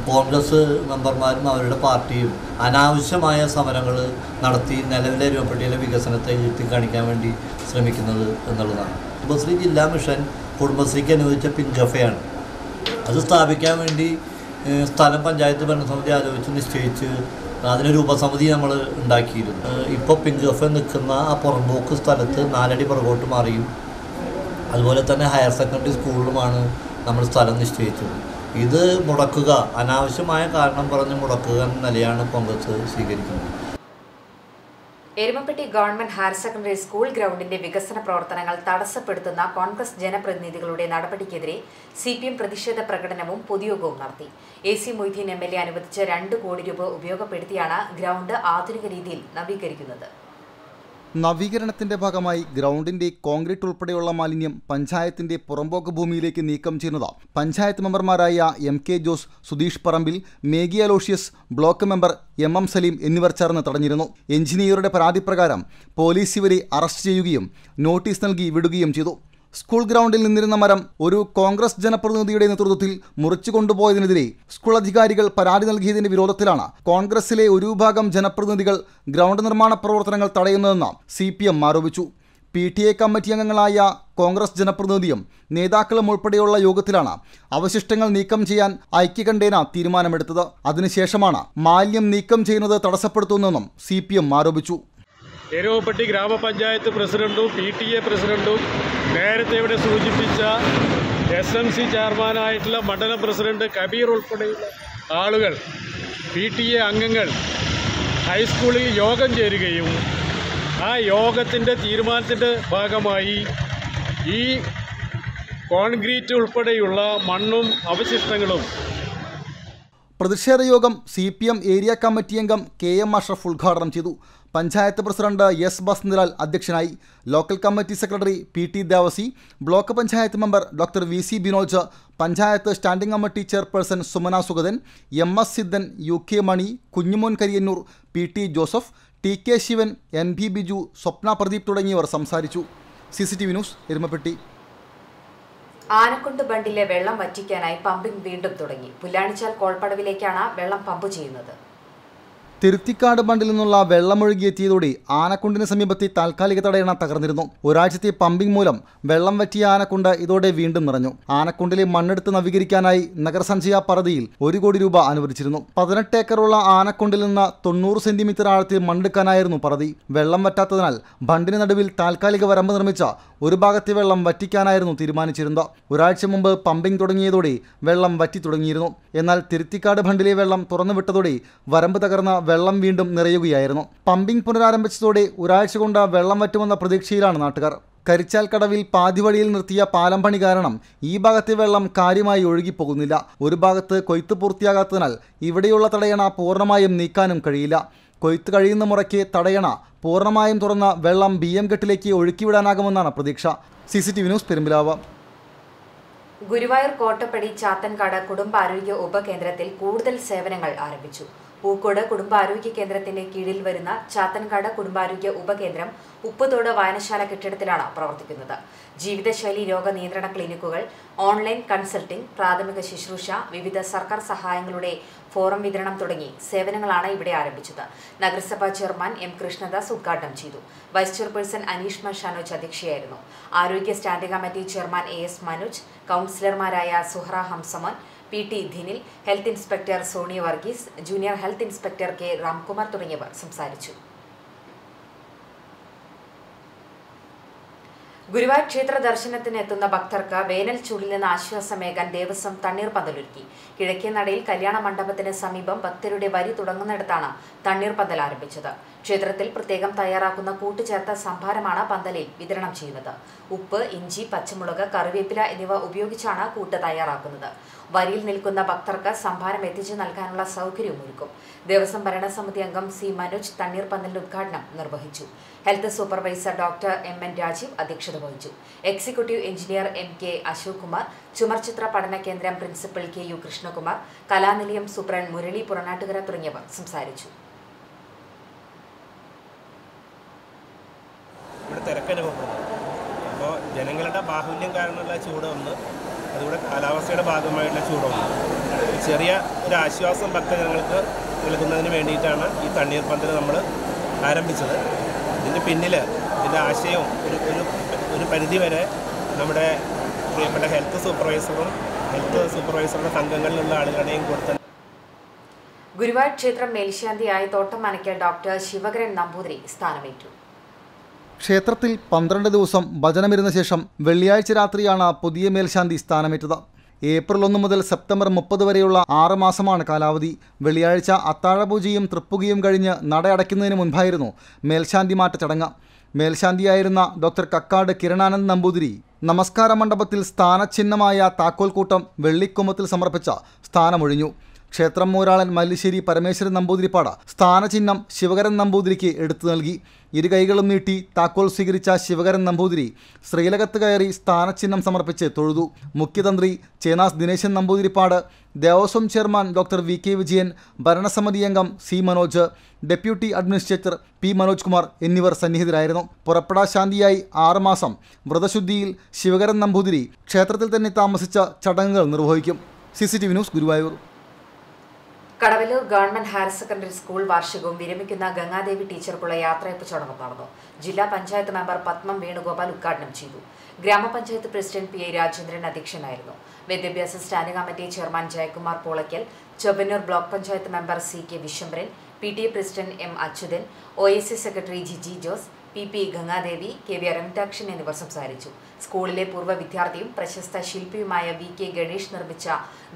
കോൺഗ്രസ് മെമ്പർമാരും അവരുടെ പാർട്ടിയും അനാവശ്യമായ സമരങ്ങൾ നടത്തി നിലവിലെ രൂപപ്പെട്ടിയിലെ വികസനത്തെ എത്തി കാണിക്കാൻ വേണ്ടി ശ്രമിക്കുന്നത് എന്നുള്ളതാണ്. കുടുംബശ്രീ ജില്ലാ മിഷൻ കുടുംബശ്രീക്ക് അനുവദിച്ച പിൻകഫയാണ് അത് സ്ഥാപിക്കാൻ വേണ്ടി സ്ഥലം പഞ്ചായത്ത് ഭരണസമിതി ആലോചിച്ച് നിശ്ചയിച്ച് അതിനൊരു ഉപസമിതി നമ്മൾ ഉണ്ടാക്കിയിരുന്നു. ഇപ്പോൾ കഫെ നിൽക്കുന്ന ആ പുറമ്പോക്ക് സ്ഥലത്ത് നാലടി പുറകോട്ട് മാറിയും. അതുപോലെ തന്നെ ഹയർ സെക്കൻഡറി സ്കൂളിലുമാണ് നമ്മൾ സ്ഥലം നിശ്ചയിച്ചത്. ഇത് മുടക്കുക അനാവശ്യമായ കാരണം പറഞ്ഞ് മുടക്കുക എന്ന നിലയാണ് കോൺഗ്രസ് സ്വീകരിക്കുന്നത്. Erumappetty government higher secondary school ഗ്രൗണ്ടിന്റെ വികസന പ്രവർത്തനങ്ങൾ തടസ്സപ്പെടുത്തുന്ന കോൺഗ്രസ് ജനപ്രതിനിധികളുടെ നടപടിക്കെതിരെ സി പി എം പ്രതിഷേധ പ്രകടനവും പൊതുയോഗവും നടത്തി. A C Moideen M L A അനുവദിച്ച രണ്ട് കോടി രൂപ ഉപയോഗപ്പെടുത്തിയാണ് ഗ്രൗണ്ട് ആധുനിക രീതിയിൽ നവീകരിക്കുന്നത്. നവീകരണത്തിന്റെ ഭാഗമായി ഗ്രൗണ്ടിന്റെ കോൺക്രീറ്റ് ഉൾപ്പെടെയുള്ള മാലിന്യം പഞ്ചായത്തിന്റെ പുറമ്പോക്ക് ഭൂമിയിലേക്ക് നീക്കം ചെയ്യുന്നത് പഞ്ചായത്ത് മെമ്പർമാരായ M K Jose Sudheesh Parambil Maggie Aloysius block member M M Saleem എന്നിവർ ചേർന്ന് തടഞ്ഞിരുന്നു. എഞ്ചിനീയറുടെ പരാതി പ്രകാരം പോലീസ് ഇവരെ അറസ്റ്റ് ചെയ്യുകയും നോട്ടീസ് നൽകി വിടുകയും ചെയ്തു. സ്കൂൾ ഗ്രൗണ്ടിൽ നിന്നിരുന്ന മരം ഒരു കോൺഗ്രസ് ജനപ്രതിനിധിയുടെ നേതൃത്വത്തിൽ മുറിച്ചു കൊണ്ടുപോയതിനെതിരെ സ്കൂൾ അധികാരികൾ പരാതി നൽകിയതിന്റെ വിരോധത്തിലാണ് കോൺഗ്രസിലെ ഒരു വിഭാഗം ജനപ്രതിനിധികൾ ഗ്രൗണ്ട് നിർമ്മാണ പ്രവർത്തനങ്ങൾ തടയുന്നതെന്ന് സി പി എം ആരോപിച്ചു. പി ടി എ കമ്മിറ്റി അംഗങ്ങളായ കോൺഗ്രസ് ജനപ്രതിനിധിയും നേതാക്കളും ഉൾപ്പെടെയുള്ള യോഗത്തിലാണ് അവശിഷ്ടങ്ങൾ നീക്കം ചെയ്യാൻ ഐക്യകണ്ഠേന തീരുമാനമെടുത്തത്. അതിനുശേഷമാണ് മാലിന്യം നീക്കം ചെയ്യുന്നത് തടസ്സപ്പെടുത്തുന്നതെന്നും സി ആരോപിച്ചു. എരുവപ്പെട്ടി ഗ്രാമപഞ്ചായത്ത് പ്രസിഡന്റും പി ടി എ പ്രസിഡന്റും നേരത്തെ ഇവിടെ സൂചിപ്പിച്ച എസ് എം സി ചെയർമാനായിട്ടുള്ള മണ്ഡലം പ്രസിഡന്റ് കബീർ ഉൾപ്പെടെയുള്ള ആളുകൾ പി ടി എ അംഗങ്ങൾ ഹൈസ്കൂളിൽ യോഗം ചേരുകയും ആ യോഗത്തിന്റെ തീരുമാനത്തിന്റെ ഭാഗമായി ഈ കോൺക്രീറ്റ് ഉൾപ്പെടെയുള്ള മണ്ണും അവശിഷ്ടങ്ങളും പ്രതിഷേധ യോഗം C P M area committee അംഗം കെ എം അഷ്റഫ് ഉദ്ഘാടനം ചെയ്തു. പഞ്ചായത്ത് പ്രസിഡന്റ് എസ് ബസ്നിലാൽ അധ്യക്ഷനായി local committee secretary P T Devasi block panchayat member doctor V C Binoj panchayat standing committee chairperson Sumana Sugathan M S Siddhan U K Mani Kunjumon Kariyannur P T Joseph T K Sivan N B Biju Swapna Pradeep തുടങ്ങിയവർ സംസാരിച്ചു. C C T V news Erumappetty. Anakkund ബണ്ടിലെ വെള്ളം വറ്റിക്കാനായി pumping വീണ്ടും തുടങ്ങി. പുല്ലാണിച്ചാൽ കോൾപ്പടവിലേക്കാണ് വെള്ളം pump ചെയ്യുന്നത്. തിരുത്തിക്കാട് ബണ്ടിൽ നിന്നുള്ള വെള്ളമൊഴുകിയെത്തിയതോടെ ആനക്കുണ്ടിന് സമീപത്തെ താൽക്കാലിക തടയണ തകർന്നിരുന്നു. ഒരാഴ്ചത്തെ പമ്പിംഗ് മൂലം വെള്ളം വറ്റിയ ആനക്കുണ്ട് ഇതോടെ വീണ്ടും നിറഞ്ഞു. ആനക്കുണ്ടിലെ മണ്ണെടുത്ത് നവീകരിക്കാനായി നഗരസഞ്ചയ പദ്ധതിയിൽ ഒരു കോടി രൂപ അനുവദിച്ചിരുന്നു. പതിനെട്ട് ഏക്കറുള്ള ആനക്കുണ്ടിൽ നിന്ന് തൊണ്ണൂറ് സെന്റിമീറ്റർ ആഴത്തിൽ മണ്ണെടുക്കാനായിരുന്നു പദ്ധതി. വെള്ളം വറ്റാത്തതിനാൽ ബണ്ടിന് നടുവിൽ താൽക്കാലിക വരമ്പ് നിർമ്മിച്ച ഒരു ഭാഗത്തെ വെള്ളം വറ്റിക്കാനായിരുന്നു തീരുമാനിച്ചിരുന്നത്. ഒരാഴ്ച മുമ്പ് പമ്പിംഗ് തുടങ്ങിയതോടെ വെള്ളം വറ്റി തുടങ്ങിയിരുന്നു. എന്നാൽ തിരുത്തിക്കാട് ബണ്ടിലെ വെള്ളം തുറന്നുവിട്ടതോടെ വരമ്പ് തകർന്ന വെള്ളം വീണ്ടും നിറയുകയായിരുന്നു. പമ്പിംഗ് പുനരാരംഭിച്ചതോടെ ഒരാഴ്ച കൊണ്ട് വെള്ളം വറ്റുമെന്ന പ്രതീക്ഷയിലാണ് നാട്ടുകാർ. കരിച്ചാൽ കടവിൽ പാതിവഴിയിൽ നിർത്തിയ പാലം പണി കാരണം ഈ ഭാഗത്തെ വെള്ളം കാര്യമായി ഒഴുകിപ്പോകുന്നില്ല. ഒരു ഭാഗത്ത് കൊയ്ത്ത് പൂർത്തിയാകാത്തതിനാൽ ഇവിടെയുള്ള തടയണ പൂർണമായും നീക്കാനും കഴിയില്ല. കൊയ്ത്ത് കഴിയുന്ന മുറയ്ക്ക് തടയണ പൂർണമായും തുറന്ന വെള്ളം ബി എം കെട്ടിലേക്ക് ഒഴുക്കിവിടാനാകുമെന്നാണ് പ്രതീക്ഷ. C C T V news Perumpilavu. Guruvayur Kottappadi Chathankad കുടുംബാരോഗ്യ ഉപകേന്ദ്രത്തിൽ കൂടുതൽ സേവനങ്ങൾ ആരംഭിച്ചു. പൂക്കോട് കുടുംബാരോഗ്യ കേന്ദ്രത്തിന്റെ കീഴിൽ വരുന്ന ചാത്തൻകാട് കുടുംബാരോഗ്യ ഉപകേന്ദ്രം ഉപ്പുതോട് വായനശാല കെട്ടിടത്തിലാണ് പ്രവർത്തിക്കുന്നത്. ജീവിതശൈലി രോഗ നിയന്ത്രണ ക്ലിനിക്കുകൾ ഓൺലൈൻ കൺസൾട്ടിംഗ് പ്രാഥമിക ശുശ്രൂഷ വിവിധ സർക്കാർ സഹായങ്ങളുടെ ഫോറം വിതരണം തുടങ്ങി സേവനങ്ങളാണ് ഇവിടെ ആരംഭിച്ചത്. നഗരസഭാ ചെയർമാൻ എം കൃഷ്ണദാസ് ഉദ്ഘാടനം ചെയ്തു. വൈസ് ചെയർപേഴ്സൺ അനീഷ്മ ഷാനോജ് അധ്യക്ഷയായിരുന്നു. ആരോഗ്യ standing committee chairman A S Manoj കൗൺസിലർമാരായ Suhra Hamsamon P T Dhinil health inspector Soni Varghese junior health inspector K Ramkumar തുടങ്ങിയവർ സംസാരിച്ചു. ഗുരുവായൂർ ക്ഷേത്ര ദർശനത്തിന് എത്തുന്ന ഭക്തർക്ക് വേനൽ ചൂടിൽ നിന്ന് ആശ്വാസമേകാൻ ദേവസ്വം തണ്ണീർ പന്തലൊരുക്കി. കിഴക്കേ നടയിൽ കല്യാണ മണ്ഡപത്തിന് സമീപം ഭക്തരുടെ വരി തുടങ്ങുന്നിടത്താണ് തണ്ണീർ പന്തൽ ആരംഭിച്ചത്. ക്ഷേത്രത്തിൽ പ്രത്യേകം തയ്യാറാക്കുന്ന കൂട്ടുചേർത്ത സംഭാരമാണ് പന്തലിൽ വിതരണം ചെയ്യുന്നത്. ഉപ്പ് ഇഞ്ചി പച്ചമുളക് കറിവേപ്പില എന്നിവ ഉപയോഗിച്ചാണ് കൂട്ട് തയ്യാറാക്കുന്നത്. വരിയിൽ നിൽക്കുന്ന ഭക്തർക്ക് സംഭാരം എത്തിച്ചു നൽകാനുള്ള സൗകര്യവും ഒരുക്കും ദേവസ്വം ഭരണസമിതി അംഗം സി മനോജ് തണ്ണീർ പന്തലിന്റെ ഉദ്ഘാടനം നിർവഹിച്ചു. Health supervisor doctor M N Rajeev അധ്യക്ഷത വഹിച്ചു. Executive engineer M K Ashok Kumar ചുമർചിത്ര പഠന കേന്ദ്രം principal K U Krishnakumar Kalanilayam superintendent Murali Puranattukara തുടങ്ങിയവർ സംസാരിച്ചു. അപ്പോൾ ജനങ്ങളുടെ ബാഹുല്യം കാരണമുള്ള ചൂട് ഒന്ന് അതുകൂടെ കാലാവസ്ഥയുടെ ഭാഗമായിട്ടുള്ള ചൂട് ചെറിയ ഒരു ആശ്വാസം ഭക്തജനങ്ങൾക്ക് നൽകുന്നതിന് വേണ്ടിയിട്ടാണ് ഈ തണ്ണീർ പന്തൽ നമ്മൾ ആരംഭിച്ചത്. ഇതിന്റെ പിന്നിൽ ഇതിന്റെ ആശയവും ഒരു ഒരു ഒരു പരിധി വരെ നമ്മുടെ പ്രിയപ്പെട്ട ഹെൽത്ത് സൂപ്പർവൈസറും ഹെൽത്ത് സൂപ്പർവൈസറുടെ സംഘങ്ങളിലുള്ള ആളുകളുടെയും കൂടെ തന്നെ ഗുരുവായൂർ ക്ഷേത്രം മേൽശാന്തിയായി തോട്ടം മനയ്ക്കൽ ഡോക്ടർ ശിവകരൻ നമ്പൂതിരി സ്ഥാനമേറ്റു. ക്ഷേത്രത്തിൽ പന്ത്രണ്ട് ദിവസം ഭജനമിരുന്ന ശേഷം വെള്ളിയാഴ്ച രാത്രിയാണ് പുതിയ മേൽശാന്തി സ്ഥാനമേറ്റത്. ഏപ്രിൽ ഒന്ന് മുതൽ സെപ്റ്റംബർ മുപ്പത് വരെയുള്ള ആറ് മാസമാണ് കാലാവധി. വെള്ളിയാഴ്ച അത്താഴപൂജയും തൃപ്പുകയും കഴിഞ്ഞ് നട അടയ്ക്കുന്നതിന് മുൻപായിരുന്നു മേൽശാന്തി മാറ്റ ചടങ്ങ്. മേൽശാന്തിയായിരുന്ന ഡോക്ടർ കക്കാട് കിരണാനന്ദ് നമ്പൂതിരി നമസ്കാര മണ്ഡപത്തിൽ സ്ഥാനചിഹ്നമായ താക്കോൽക്കൂട്ടം വെള്ളിക്കുമത്തിൽ സമർപ്പിച്ച സ്ഥാനമൊഴിഞ്ഞു. ക്ഷേത്രം മൂരാളൻ മല്ലിശ്ശേരി പരമേശ്വരൻ നമ്പൂതിരിപ്പാട സ്ഥാനചിഹ്നം ശിവകരൻ നമ്പൂതിരിക്ക് എടുത്തു നൽകി. ഇരു കൈകളും നീട്ടി താക്കോൽ സ്വീകരിച്ച ശിവകരൻ നമ്പൂതിരി ശ്രീലകത്ത് കയറി സ്ഥാനചിഹ്നം സമർപ്പിച്ച് തൊഴുതു. മുഖ്യതന്ത്രി Chenas Dineshan Namboothiripad Devaswom chairman doctor V K Vijayan ഭരണസമിതി അംഗം C Manoj deputy administrator P Manoj Kumar എന്നിവർ സന്നിഹിതരായിരുന്നു. പുറപ്പെടാ ശാന്തിയായി ആറുമാസം വ്രതശുദ്ധിയിൽ ശിവകരൻ നമ്പൂതിരി ക്ഷേത്രത്തിൽ തന്നെ താമസിച്ച ചടങ്ങുകൾ നിർവഹിക്കും. C news Guruvayur. Kadavallur government higher secondary school വാർഷികവും വിരമിക്കുന്ന ഗംഗാദേവി ടീച്ചർക്കുള്ള യാത്രയപ്പ് ചടങ്ങ് നടന്നു. ജില്ലാ പഞ്ചായത്ത് മെമ്പർ പത്മം വേണുഗോപാൽ ഉദ്ഘാടനം ചെയ്തു. ഗ്രാമപഞ്ചായത്ത് പ്രസിഡന്റ് പി എ രാജേന്ദ്രൻ അധ്യക്ഷനായിരുന്നു. വിദ്യാഭ്യാസ standing committee chairman Jayakumar Polakkal Chowwannur block panchayat member C K Viswambharan P T A president M Achuthan O A C secretary Jiji Jose P P Gangadevi K V Aramithakshan എന്നിവർ സംസാരിച്ചു. സ്കൂളിലെ പൂർവ വിദ്യാർത്ഥിയും പ്രശസ്ത ശില്പിയുമായ V K Ganesh നിർമ്മിച്ച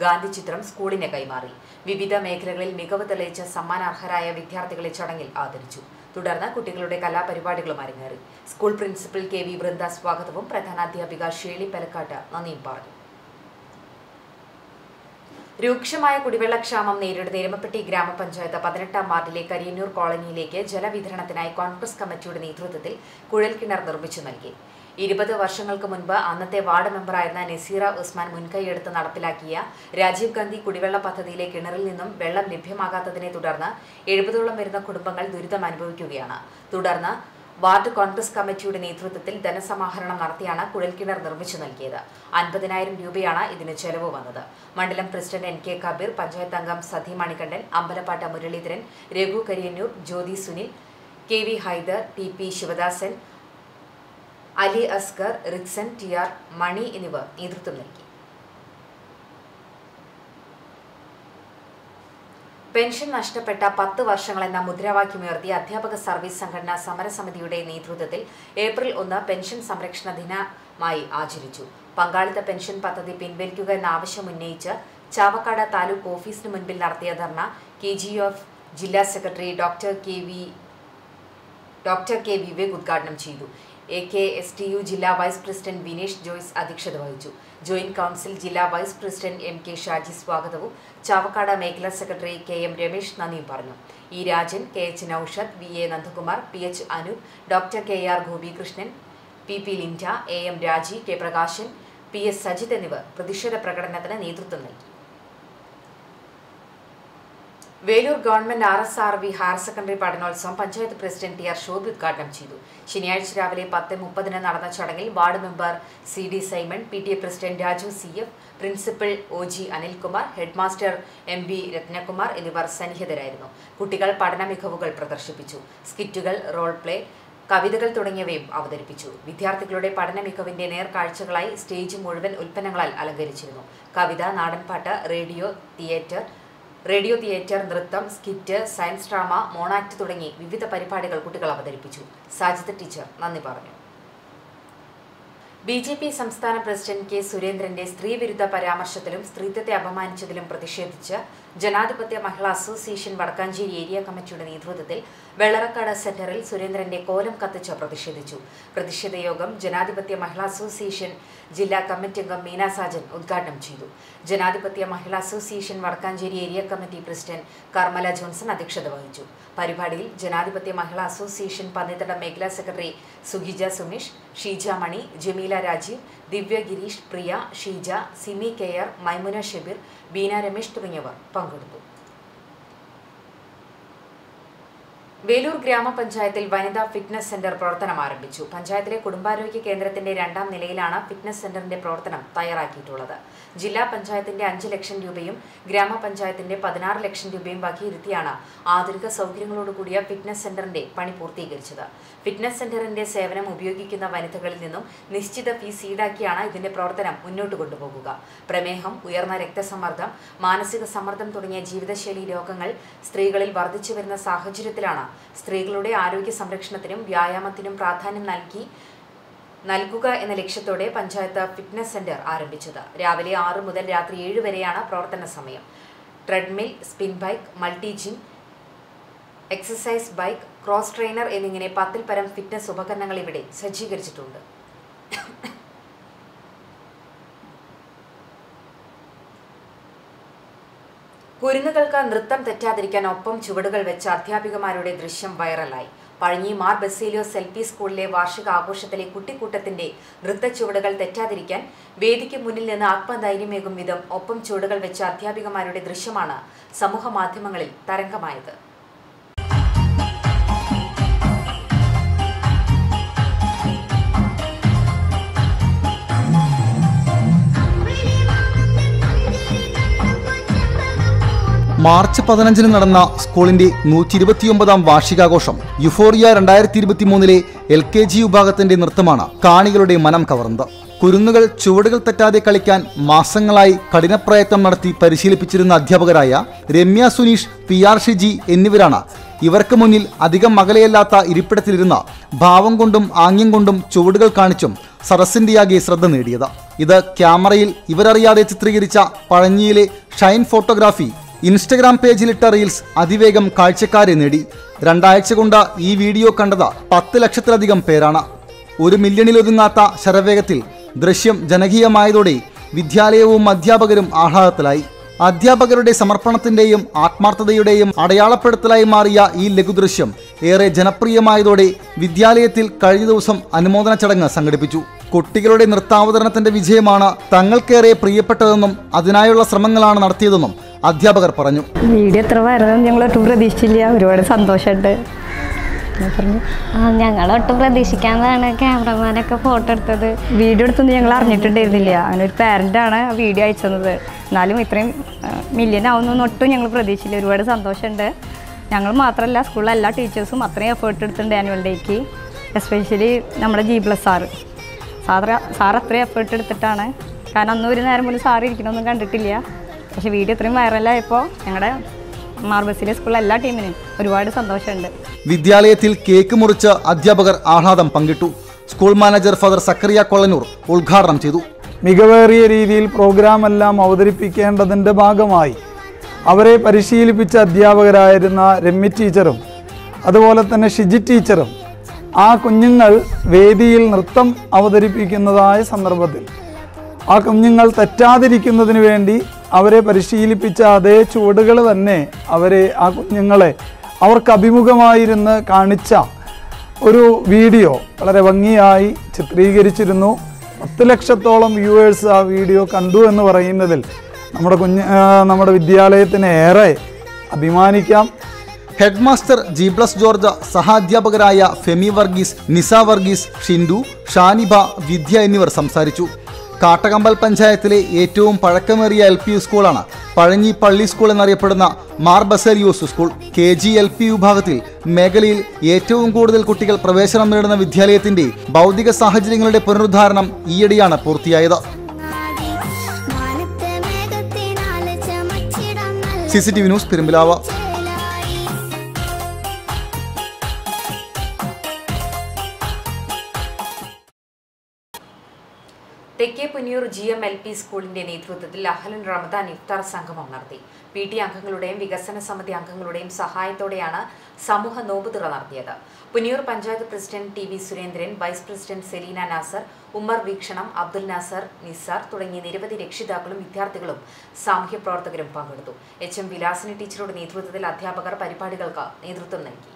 ഗാന്ധി ചിത്രം സ്കൂളിന് കൈമാറി. വിവിധ മേഖലകളിൽ മികവ് തെളിയിച്ച സമ്മാനാർഹരായ വിദ്യാർത്ഥികളെ ചടങ്ങിൽ ആദരിച്ചു. തുടർന്ന് കുട്ടികളുടെ കലാപരിപാടികളും അരങ്ങേറി. School principal K V Vrinda സ്വാഗതവും പ്രധാനാധ്യാപിക ഷേളി പെലക്കാട്ട് നന്ദിയും പറഞ്ഞു. രൂക്ഷമായ കുടിവെള്ളക്ഷാമം നേരിടുന്ന എരുമപ്പെട്ടി ഗ്രാമപഞ്ചായത്ത് പതിനെട്ടാം വാർഡിലെ കരിയന്നൂർ കോളനിയിലേക്ക് ജലവിതരണത്തിനായി കോൺഗ്രസ് കമ്മിറ്റിയുടെ നേതൃത്വത്തിൽ കുഴൽക്കിണർ നിർമ്മിച്ചു നൽകി. ഇരുപത് വർഷങ്ങൾക്ക് മുൻപ് അന്നത്തെ വാർഡ് മെമ്പറായിരുന്ന നസീറ ഉസ്മാൻ മുൻകൈയെടുത്ത് നടപ്പിലാക്കിയ രാജീവ് ഗാന്ധി കുടിവെള്ള പദ്ധതിയിലെ കിണറിൽ നിന്നും വെള്ളം ലഭ്യമാകാത്തതിനെ തുടർന്ന് എഴുപതോളം വരുന്ന കുടുംബങ്ങൾ ദുരിതം അനുഭവിക്കുകയാണ് തുടർന്ന് വാർഡ് കോൺഗ്രസ് കമ്മിറ്റിയുടെ നേതൃത്വത്തിൽ ധനസമാഹരണം നടത്തിയാണ് കുഴൽക്കിണർ നിർമ്മിച്ചു നൽകിയത്. അൻപതിനായിരം രൂപയാണ് ഇതിന് ചെലവ് വന്നത്. മണ്ഡലം president N K Kabeer panchayat അംഗം Sathi Manikandan Ambalappattu Muraleedharan Raghu Kariyannur Jyothi Sunil K V Haider T P Sivadasan Ali Askar Rixon T R Mani എന്നിവർ നേതൃത്വം നൽകി. പെൻഷൻ നഷ്ടപ്പെട്ട പത്ത് വർഷങ്ങളെന്ന മുദ്രാവാക്യമുയർത്തി അധ്യാപക സർവീസ് സംഘടനാ സമരസമിതിയുടെ നേതൃത്വത്തിൽ ഏപ്രിൽ ഒന്ന് പെൻഷൻ സംരക്ഷണ ദിനമായി ആചരിച്ചു. പങ്കാളിത്ത പെൻഷൻ പദ്ധതി പിൻവലിക്കുക എന്ന ആവശ്യം ഉന്നയിച്ച് ചാവക്കാട് താലൂക്ക് ഓഫീസിന് മുൻപിൽ നടത്തിയ ധർണ കെ ജി എഫ് ജില്ലാ secretary doctor K V doctor K Vivek ഉദ്ഘാടനം ചെയ്തു. A K S T U ജില്ലാ വൈസ് പ്രസിഡന്റ് വിനേഷ് ജോയ്സ് അധ്യക്ഷത വഹിച്ചു. ജോയിന്റ് കൗൺസിൽ ജില്ലാ vice president M K Shaji സ്വാഗതവും ചാവക്കാട് മേഖലാ സെക്രട്ടറി കെ എം രമേശ് നന്ദിയും പറഞ്ഞു. E Rajan K H Noushad V A Nandakumar P H Anoop doctor K R Gopikrishnan P P Linda A M Raji K Prakashan P S Sajith എന്നിവർ പ്രതിഷേധ പ്രകടനത്തിന് നേതൃത്വം നൽകി. Velur government R S R V higher secondary പഠനോത്സവം panchayat president T R Shobi ഉദ്ഘാടനം ചെയ്തു. ശനിയാഴ്ച രാവിലെ പത്ത് മുപ്പതിന് നടന്ന ചടങ്ങിൽ ward member C D Simon P T A president Raju C F principal O G Anilkumar headmaster M B Rathnakumar എന്നിവർ സന്നിഹിതരായിരുന്നു. കുട്ടികൾ പഠന മികവുകൾ പ്രദർശിപ്പിച്ചു. സ്കിറ്റുകൾ റോൾ പ്ലേ കവിതകൾ തുടങ്ങിയവയും അവതരിപ്പിച്ചു. വിദ്യാർത്ഥികളുടെ പഠന മികവിന്റെ നേർക്കാഴ്ചകളായി സ്റ്റേജ് മുഴുവൻ ഉൽപ്പന്നങ്ങളാൽ അലങ്കരിച്ചിരുന്നു. കവിത നാടൻപാട്ട് റേഡിയോ തിയേറ്റർ റേഡിയോ തിയേറ്റർ നൃത്തം സ്കിറ്റ് സയൻസ് ഡ്രാമ മോണാക്ട് തുടങ്ങി വിവിധ പരിപാടികൾ കുട്ടികൾ അവതരിപ്പിച്ചു. സാജിത ടീച്ചർ നന്ദി പറഞ്ഞു. ബി ജെ പി സംസ്ഥാന പ്രസിഡന്റ് കെ സുരേന്ദ്രന്റെ സ്ത്രീവിരുദ്ധ പരാമർശത്തിലും സ്ത്രീത്വത്തെ അപമാനിച്ചതിലും പ്രതിഷേധിച്ച് ജനാധിപത്യ മഹിളാ അസോസിയേഷൻ വടക്കാഞ്ചേരി ഏരിയ കമ്മിറ്റിയുടെ നേതൃത്വത്തിൽ വെള്ളറക്കാട് സെന്ററിൽ സുരേന്ദ്രന്റെ കോലം കത്തിച്ച് പ്രതിഷേധിച്ചു. പ്രതിഷേധ യോഗം ജനാധിപത്യ മഹിളാ അസോസിയേഷൻ ജില്ലാ കമ്മിറ്റി അംഗം മീന സാജൻ ഉദ്ഘാടനം ചെയ്തു. Janadhipathya Mahila association Vadakkanchery area committee president Karmala Johnson അധ്യക്ഷത വഹിച്ചു. പരിപാടിയിൽ ജനാധിപത്യ മഹിളാ അസോസിയേഷൻ പന്നിത്തട മേഖലാ സെക്രട്ടറി സുഗിജ സുമേഷ് ഷീജ മണി ജമീല രാജീവ് ദിവ്യ ഗിരീഷ് പ്രിയ ഷീജ സിമി കെയർ മൈമുന ഷെബിർ ബീന രമേശ് തുടങ്ങിയവർ പങ്കെടുത്തു. വേലൂർ ഗ്രാമപഞ്ചായത്തിൽ വനിതാ ഫിറ്റ്നസ് സെന്റർ പ്രവർത്തനം ആരംഭിച്ചു. പഞ്ചായത്തിലെ കുടുംബാരോഗ്യ കേന്ദ്രത്തിന്റെ രണ്ടാം നിലയിലാണ് ഫിറ്റ്നസ് സെന്ററിന്റെ പ്രവർത്തനം തയ്യാറാക്കിയിട്ടുള്ളത്. ജില്ലാ പഞ്ചായത്തിന്റെ അഞ്ച് ലക്ഷം രൂപയും ഗ്രാമപഞ്ചായത്തിന്റെ പതിനാറ് ലക്ഷം രൂപയും വകയിരുത്തിയാണ് ആധുനിക സൗകര്യങ്ങളോടുകൂടിയ ഫിറ്റ്നസ് സെന്ററിന്റെ പണി പൂർത്തീകരിച്ചത്. ഫിറ്റ്നസ് സെന്ററിന്റെ സേവനം ഉപയോഗിക്കുന്ന വനിതകളിൽ നിന്നും നിശ്ചിത ഫീസ് ഈടാക്കിയാണ് ഇതിന്റെ പ്രവർത്തനം മുന്നോട്ട് കൊണ്ടുപോകുക. പ്രമേഹം ഉയർന്ന രക്തസമ്മർദ്ദം മാനസിക സമ്മർദ്ദം തുടങ്ങിയ ജീവിതശൈലി രോഗങ്ങൾ സ്ത്രീകളിൽ വർദ്ധിച്ചു വരുന്ന സാഹചര്യത്തിലാണ് സ്ത്രീകളുടെ ആരോഗ്യ സംരക്ഷണത്തിനും വ്യായാമത്തിനും പ്രാധാന്യം നൽകി നൽകുക എന്ന ലക്ഷ്യത്തോടെ പഞ്ചായത്ത് ഫിറ്റ്നസ് സെന്റർ ആരംഭിച്ചത്. രാവിലെ ആറ് മുതൽ രാത്രി ഏഴ് വരെയാണ് പ്രവർത്തന സമയം. Treadmill spin bike multi gym exercise bike cross trainer എന്നിങ്ങനെ പത്തിൽ പരം ഫിറ്റ്നസ് ഉപകരണങ്ങൾ ഇവിടെ സജ്ജീകരിച്ചിട്ടുണ്ട്. കുരുന്നുകൾക്ക് നൃത്തം തെറ്റാതിരിക്കാൻ ഒപ്പം ചുവടുകൾ വെച്ച അധ്യാപികമാരുടെ ദൃശ്യം വൈറലായി. പഴഞ്ഞി മാർ ബസേലിയോസ് എൽ പി സ്കൂളിലെ വാർഷിക ആഘോഷത്തിലെ കുട്ടിക്കൂട്ടത്തിന്റെ നൃത്ത ചുവടുകൾ തെറ്റാതിരിക്കാൻ വേദിക്ക് മുന്നിൽ നിന്ന് ആത്മധൈര്യമേകും വിധം ഒപ്പം ചുവടുകൾ വെച്ച അധ്യാപികമാരുടെ ദൃശ്യമാണ് സമൂഹമാധ്യമങ്ങളിൽ തരംഗമായത്. മാർച്ച് പതിനഞ്ചിന് നടന്ന സ്കൂളിന്റെ നൂറ്റി ഇരുപത്തിയൊമ്പതാം വാർഷികാഘോഷം യുഫോറിയ രണ്ടായിരത്തി ഇരുപത്തി മൂന്നിലെ എൽ കെ ജി വിഭാഗത്തിന്റെ നൃത്തമാണ് കാണികളുടെ മനം കവർന്നത്. കുരുന്നുകൾ ചുവടുകൾ തെറ്റാതെ കളിക്കാൻ മാസങ്ങളായി കഠിനപ്രയത്നം നടത്തി പരിശീലിപ്പിച്ചിരുന്ന അധ്യാപകരായ രമ്യ സുനീഷ് പി ആർ ഷിജി എന്നിവരാണ്. ഇവർക്ക് മുന്നിൽ അധികം മകലയല്ലാത്ത ഇരിപ്പിടത്തിലിരുന്ന ഭാവം കൊണ്ടും ആംഗ്യം കൊണ്ടും ചുവടുകൾ കാണിച്ചും സദസ്സിന്റെയാകെ ശ്രദ്ധ നേടിയത്. ഇത് ക്യാമറയിൽ ഇവരറിയാതെ ചിത്രീകരിച്ച പഴഞ്ഞിയിലെ ഷൈൻ ഫോട്ടോഗ്രാഫി ഇൻസ്റ്റഗ്രാം പേജിലിട്ട റീൽസ് അതിവേഗം കാഴ്ചക്കാരെ നേടി. രണ്ടാഴ്ച കൊണ്ട് ഈ വീഡിയോ കണ്ടത് പത്ത് ലക്ഷത്തിലധികം പേരാണ്. ഒരു മില്യണിലൊതുങ്ങാത്ത ശരവേഗത്തിൽ ദൃശ്യം ജനകീയമായതോടെ വിദ്യാലയവും അധ്യാപകരും ആഹ്ലാദത്തിലായി. അധ്യാപകരുടെ സമർപ്പണത്തിന്റെയും ആത്മാർത്ഥതയുടെയും അടയാളപ്പെടുത്തലായി മാറിയ ഈ ലഘുദൃശ്യം ഏറെ ജനപ്രിയമായതോടെ വിദ്യാലയത്തിൽ കഴിഞ്ഞ ദിവസം അനുമോദന ചടങ്ങ് സംഘടിപ്പിച്ചു. കുട്ടികളുടെ നൃത്താവതരണത്തിന്റെ വിജയമാണ് തങ്ങൾക്കേറെ പ്രിയപ്പെട്ടതെന്നും അതിനായുള്ള ശ്രമങ്ങളാണ് നടത്തിയതെന്നും അധ്യാപകർ പറഞ്ഞു. വീഡിയോ എത്ര വരണം ഞങ്ങൾ ഒട്ടും പ്രതീക്ഷിച്ചില്ല. ഒരുപാട് സന്തോഷമുണ്ട്. ഞാൻ പറഞ്ഞു ആ ഞങ്ങൾ ഒട്ടും പ്രതീക്ഷിക്കാതാണ് ക്യാമറമാനൊക്കെ ഫോട്ടോ എടുത്തത്. വീഡിയോ എടുത്തൊന്നും ഞങ്ങൾ അറിഞ്ഞിട്ടുണ്ടായിരുന്നില്ല. അങ്ങനെ ഒരു പാരന്റാണ് വീഡിയോ അയച്ചു തന്നത് എന്നാലും ഇത്രയും മില്യൻ ആവുന്നൊന്നും ഒട്ടും ഞങ്ങൾ പ്രതീക്ഷിച്ചില്ല. ഒരുപാട് സന്തോഷമുണ്ട്. ഞങ്ങൾ മാത്രമല്ല സ്കൂളിലെ എല്ലാ ടീച്ചേഴ്സും അത്രയും എഫേർട്ട് എടുത്തിട്ടുണ്ട് ആനുവൽ ഡേക്ക് എസ്പെഷ്യലി നമ്മുടെ G plus sir sir sir അത്രയും എഫേർട്ട് എടുത്തിട്ടാണ്. കാരണം അന്ന് ഒരു നേരം പോലും സാറ് ഇരിക്കണമെന്നും കണ്ടിട്ടില്ല. പക്ഷേ വീഡിയോ ഇത്രയും വൈറലായപ്പോൾ ഞങ്ങളുടെ മാർബസിലെ സ്കൂളിലെ എല്ലാ ടീമിനും ഒരുപാട് സന്തോഷമുണ്ട്. വിദ്യാലയത്തിൽ കേക്ക് മുറിച്ച് അധ്യാപകർ ആഹ്ലാദം പങ്കിട്ടു. School manager father Zacharia Kollanur ഉദ്ഘാടനം ചെയ്തു. മികവേറിയ രീതിയിൽ പ്രോഗ്രാമെല്ലാം അവതരിപ്പിക്കേണ്ടതിന്റെ ഭാഗമായി അവരെ പരിശീലിപ്പിച്ച അധ്യാപകരായിരുന്ന രമ്യ ടീച്ചറും അതുപോലെ തന്നെ ഷിജി ടീച്ചറും ആ കുഞ്ഞുങ്ങൾ വേദിയിൽ നൃത്തം അവതരിപ്പിക്കുന്നതായ സന്ദർഭത്തിൽ ആ കുഞ്ഞുങ്ങൾ തെറ്റാതിരിക്കുന്നതിന് വേണ്ടി അവരെ പരിശീലിപ്പിച്ച അതേ ചുവടുകൾ തന്നെ അവരെ ആ കുഞ്ഞുങ്ങളെ അവർക്ക് അഭിമുഖമായിരുന്ന് കാണിച്ച ഒരു വീഡിയോ വളരെ ഭംഗിയായി ചിത്രീകരിച്ചിരുന്നു. പത്ത് ലക്ഷത്തോളം വ്യൂവേഴ്സ് ആ വീഡിയോ കണ്ടു എന്ന് പറയുന്നതിൽ നമ്മുടെ കുഞ്ഞ് നമ്മുടെ വിദ്യാലയത്തിന് ഏറെ അഭിമാനിക്കാം. Head master G plus George സഹാധ്യാപകരായ Femi Varghese Nisa Varghese Shindu Shaniba Vidya എന്നിവർ സംസാരിച്ചു. കാട്ടകമ്പൽ പഞ്ചായത്തിലെ ഏറ്റവും പഴക്കമേറിയ എൽ പി യു സ്കൂളാണ് പഴഞ്ഞി പള്ളി സ്കൂൾ എന്നറിയപ്പെടുന്ന Mar use school. K G L P വിഭാഗത്തിൽ മേഖലയിൽ ഏറ്റവും കൂടുതൽ കുട്ടികൾ പ്രവേശനം നേടുന്ന വിദ്യാലയത്തിന്റെ ഭൗതിക സാഹചര്യങ്ങളുടെ പുനരുദ്ധാരണം ഈയിടെയാണ് പൂർത്തിയായത്. C C T V news Perumpilavu. തെക്കേ Punniyur G M L P സ്കൂളിന്റെ നേതൃത്വത്തിൽ അഹ്ലൻ റമദാൻ ഇഫ്താർ സംഗമം നടത്തി. പി ടി അംഗങ്ങളുടെയും വികസന സമിതി അംഗങ്ങളുടെയും സഹായത്തോടെയാണ് സമൂഹ നോമ്പുതുറ നടത്തിയത്. Punniyur panchayat president T V Surendran vice president Selina Nasar Ummer Veekshanam Abdul Nasar Nisar തുടങ്ങിയ നിരവധി രക്ഷിതാക്കളും വിദ്യാർത്ഥികളും സാമൂഹ്യ പ്രവർത്തകരും പങ്കെടുത്തു. എച്ച് എം വിലാസിനി ടീച്ചറുടെ നേതൃത്വത്തിൽ അധ്യാപകർ പരിപാടികൾക്ക് നേതൃത്വം നൽകി.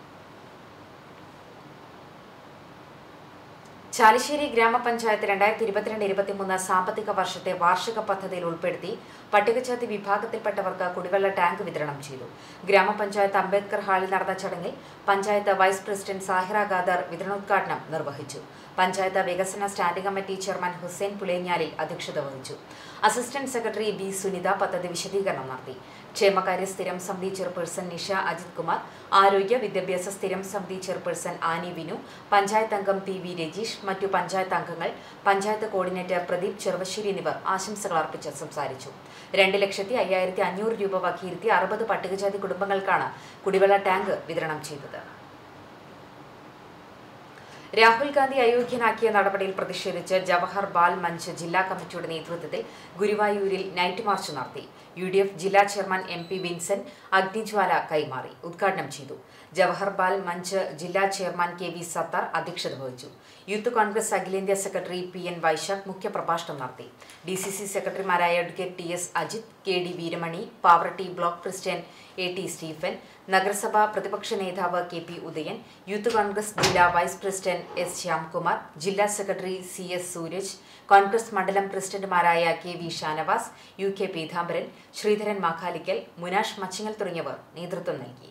ചാലിശ്ശേരി ഗ്രാമപഞ്ചായത്ത് രണ്ടായിരത്തി ഇരുപത്തിരണ്ട് ഇരുപത്തിമൂന്ന് സാമ്പത്തിക വർഷത്തെ വാർഷിക പദ്ധതിയിൽ ഉൾപ്പെടുത്തി പട്ടികജാതി വിഭാഗത്തിൽപ്പെട്ടവർക്ക് കുടിവെള്ള ടാങ്ക് വിതരണം ചെയ്തു. ഗ്രാമപഞ്ചായത്ത് അംബേദ്കർ ഹാളിൽ നടന്ന ചടങ്ങിൽ പഞ്ചായത്ത് വൈസ് പ്രസിഡന്റ് സാഹിറ ഖാദർ വിതരണോദ്ഘാടനം നിർവഹിച്ചു. പഞ്ചായത്ത് വികസന standing committee chairman Hussain Pulenjalil അധ്യക്ഷത വഹിച്ചു. അസിസ്റ്റന്റ് സെക്രട്ടറി ബി സുനിത പദ്ധതി വിശദീകരണം നടത്തി. ക്ഷേമകാര്യ സ്ഥിരം സമിതി ചെയർപേഴ്സൺ നിഷ അജിത് കുമാർ ആരോഗ്യ വിദ്യാഭ്യാസ സ്ഥിരം സമിതി ചെയർപേഴ്സൺ ആനി വിനു പഞ്ചായത്ത് അംഗം പി വി രജീഷ് മറ്റു പഞ്ചായത്ത് അംഗങ്ങൾ പഞ്ചായത്ത് കോർഡിനേറ്റർ പ്രദീപ് ചെറുവശ്ശേരി എന്നിവർ ആശംസകൾ അർപ്പിച്ച് സംസാരിച്ചു. രണ്ട് ലക്ഷത്തി അയ്യായിരത്തി അഞ്ഞൂറ് രൂപ വകയിരുത്തി അറുപത് പട്ടികജാതി കുടുംബങ്ങൾക്കാണ് കുടിവെള്ള ടാങ്ക് വിതരണം ചെയ്തത്. രാഹുൽ ഗാന്ധി അയോഗ്യനാക്കിയ നടപടിയിൽ പ്രതിഷേധിച്ച് ജവഹർ ബാൽ മഞ്ച് ജില്ലാ കമ്മിറ്റിയുടെ നേതൃത്വത്തിൽ ഗുരുവായൂരിൽ നൈറ്റ് മാർച്ച് നടത്തി. യു ഡി എഫ് ജില്ലാ ചെയർമാൻ എം പി വിൻസെന്റ് അഗ്നിജ്വാല കൈമാറി ഉദ്ഘാടനം ചെയ്തു. ജവഹർബാൽ മഞ്ച് ജില്ലാ ചെയർമാൻ കെ വി സത്താർ അധ്യക്ഷത വഹിച്ചു. യൂത്ത് കോൺഗ്രസ് അഖിലേന്ത്യാ സെക്രട്ടറി പി എൻ വൈശാഖ് മുഖ്യപ്രഭാഷണം നടത്തി. ഡി സി സി സെക്രട്ടറിമാരായ advocate T S Ajith K D Veeramani Pavaratty block president A T Stephen നഗരസഭാ പ്രതിപക്ഷ നേതാവ് K P Udayan youth Congress ജില്ലാ വൈസ് പ്രസിഡന്റ് എസ് ശ്യാംകുമാർ ജില്ലാ secretary C S Sooraj Congress മണ്ഡലം പ്രസിഡന്റുമാരായ K V Shanavas U K Peethambaran Sreedharan Makhalikkal Munash Machingal തുടങ്ങിയവർ നേതൃത്വം നൽകി.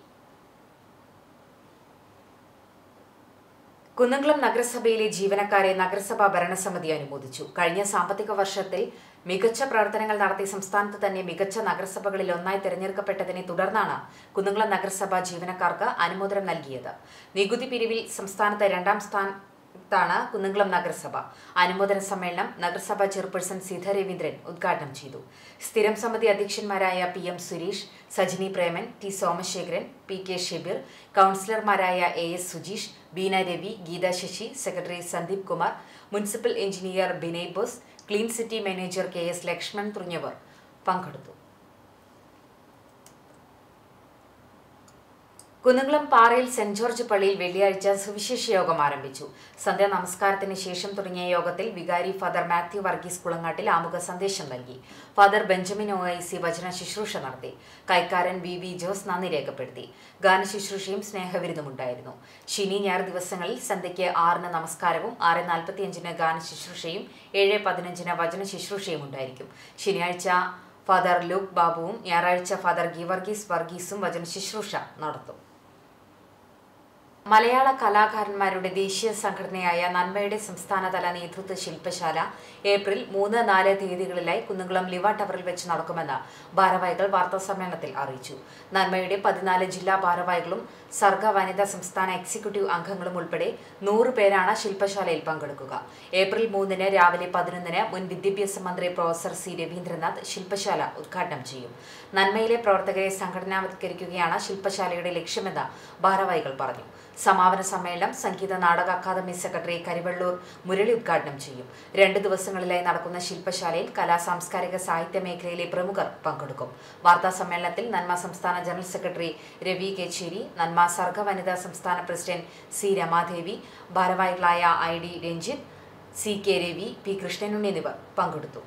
കുന്നംകുളം നഗരസഭയിലെ ജീവനക്കാരെ നഗരസഭാ ഭരണസമിതി അനുമോദിച്ചു. കഴിഞ്ഞ സാമ്പത്തിക വർഷത്തിൽ മികച്ച പ്രവർത്തനങ്ങൾ നടത്തി സംസ്ഥാനത്ത് തന്നെ മികച്ച നഗരസഭകളിൽ ഒന്നായി തെരഞ്ഞെടുക്കപ്പെട്ടതിനെ തുടർന്നാണ് കുന്നംകുളം നഗരസഭ ജീവനക്കാർക്ക് അനുമോദനം നൽകിയത്. നികുതി പിരിവിൽ സംസ്ഥാനത്ത് രണ്ടാം സ്ഥാനത്താണ് കുന്നംകുളം നഗരസഭ. അനുമോദന സമ്മേളനം നഗരസഭ ചെയർപേഴ്സൺ സീത രവീന്ദ്രൻ ഉദ്ഘാടനം ചെയ്തു. സ്ഥിരം സമിതി അധ്യക്ഷന്മാരായ P M Suresh Sajini Preman T Somasekharan P K Shebeer കൗൺസിലർമാരായ A S Sujeesh Beena Ravi Geetha Sasi secretary Sandeep Kumar municipal engineer Binay Bose clean city manager K S Lakshman തുടങ്ങിയവർ പങ്കെടുത്തു. കുന്നംകുളം പാറയിൽ saint George പള്ളിയിൽ വെള്ളിയാഴ്ച സുവിശേഷ യോഗം ആരംഭിച്ചു. സന്ധ്യ നമസ്കാരത്തിന് ശേഷം തുടങ്ങിയ യോഗത്തിൽ വികാരി ഫാദർ മാത്യു വർഗീസ് കുളങ്ങാട്ടിൽ ആമുഖ സന്ദേശം നൽകി. Father Benjamin O I C വചന ശുശ്രൂഷ നടത്തി. കൈക്കാരൻ വി വി ജോസ് നന്ദി രേഖപ്പെടുത്തി. ഗാന ഗാനശുശ്രൂഷയും സ്നേഹവിരുന്നുമുണ്ടായിരുന്നു. ശനി ഞായർ ദിവസങ്ങളിൽ സന്ധ്യയ്ക്ക് ആറിന് നമസ്കാരവും ആറ് നാൽപ്പത്തിയഞ്ചിന് ഗാനശുശ്രൂഷയും ഏഴ് പതിനഞ്ചിന് വചന ശുശ്രൂഷയും ഉണ്ടായിരിക്കും. ശനിയാഴ്ച ഫാദർ ലൂക്ക് ബാബുവും ഞായറാഴ്ച ഫാദർ ഗീവർഗീസ് വർഗീസും വചന ശുശ്രൂഷ നടത്തും. മലയാള കലാകാരന്മാരുടെ ദേശീയ സംഘടനയായ നന്മയുടെ സംസ്ഥാനതല നേതൃത്വ ശില്പശാല ഏപ്രിൽ മൂന്ന് നാല് തീയതികളിലായി കുന്നംകുളം ലിവ ടവറിൽ വെച്ച് നടക്കുമെന്ന് ഭാരവാഹികൾ വാർത്താസമ്മേളനത്തിൽ അറിയിച്ചു. നന്മയുടെ പതിനാല് ജില്ലാ ഭാരവാഹികളും സർഗ വനിതാ സംസ്ഥാന എക്സിക്യൂട്ടീവ് അംഗങ്ങളും ഉൾപ്പെടെ നൂറ് പേരാണ് ശില്പശാലയിൽ പങ്കെടുക്കുക. ഏപ്രിൽ മൂന്നിന് രാവിലെ പതിനൊന്നിന് മുൻ വിദ്യാഭ്യാസ മന്ത്രി പ്രൊഫസർ സി രവീന്ദ്രനാഥ് ശില്പശാല ഉദ്ഘാടനം ചെയ്യും. നന്മയിലെ പ്രവർത്തകരെ സംഘടനാവത്കരിക്കുകയാണ് ശില്പശാലയുടെ ലക്ഷ്യമെന്ന് ഭാരവാഹികൾ പറഞ്ഞു. സമാപന സമ്മേളനം സംഗീത നാടക അക്കാദമി സെക്രട്ടറി കരിവള്ളൂർ മുരളി ഉദ്ഘാടനം ചെയ്യും. രണ്ട് ദിവസങ്ങളിലായി നടക്കുന്ന ശില്പശാലയിൽ കലാ സാംസ്കാരിക സാഹിത്യ മേഖലയിലെ പ്രമുഖർ പങ്കെടുക്കും. വാർത്താ സമ്മേളനത്തിൽ നന്മ സംസ്ഥാന ജനറൽ സെക്രട്ടറി രവി കേച്ചേരി നന്മ സർഗ വനിതാ സംസ്ഥാന പ്രസിഡന്റ് സി രമാദേവി ഭാരവാഹികളായ I D Ranjith C K Ravi P Krishnanunni എന്നിവർ പങ്കെടുത്തു.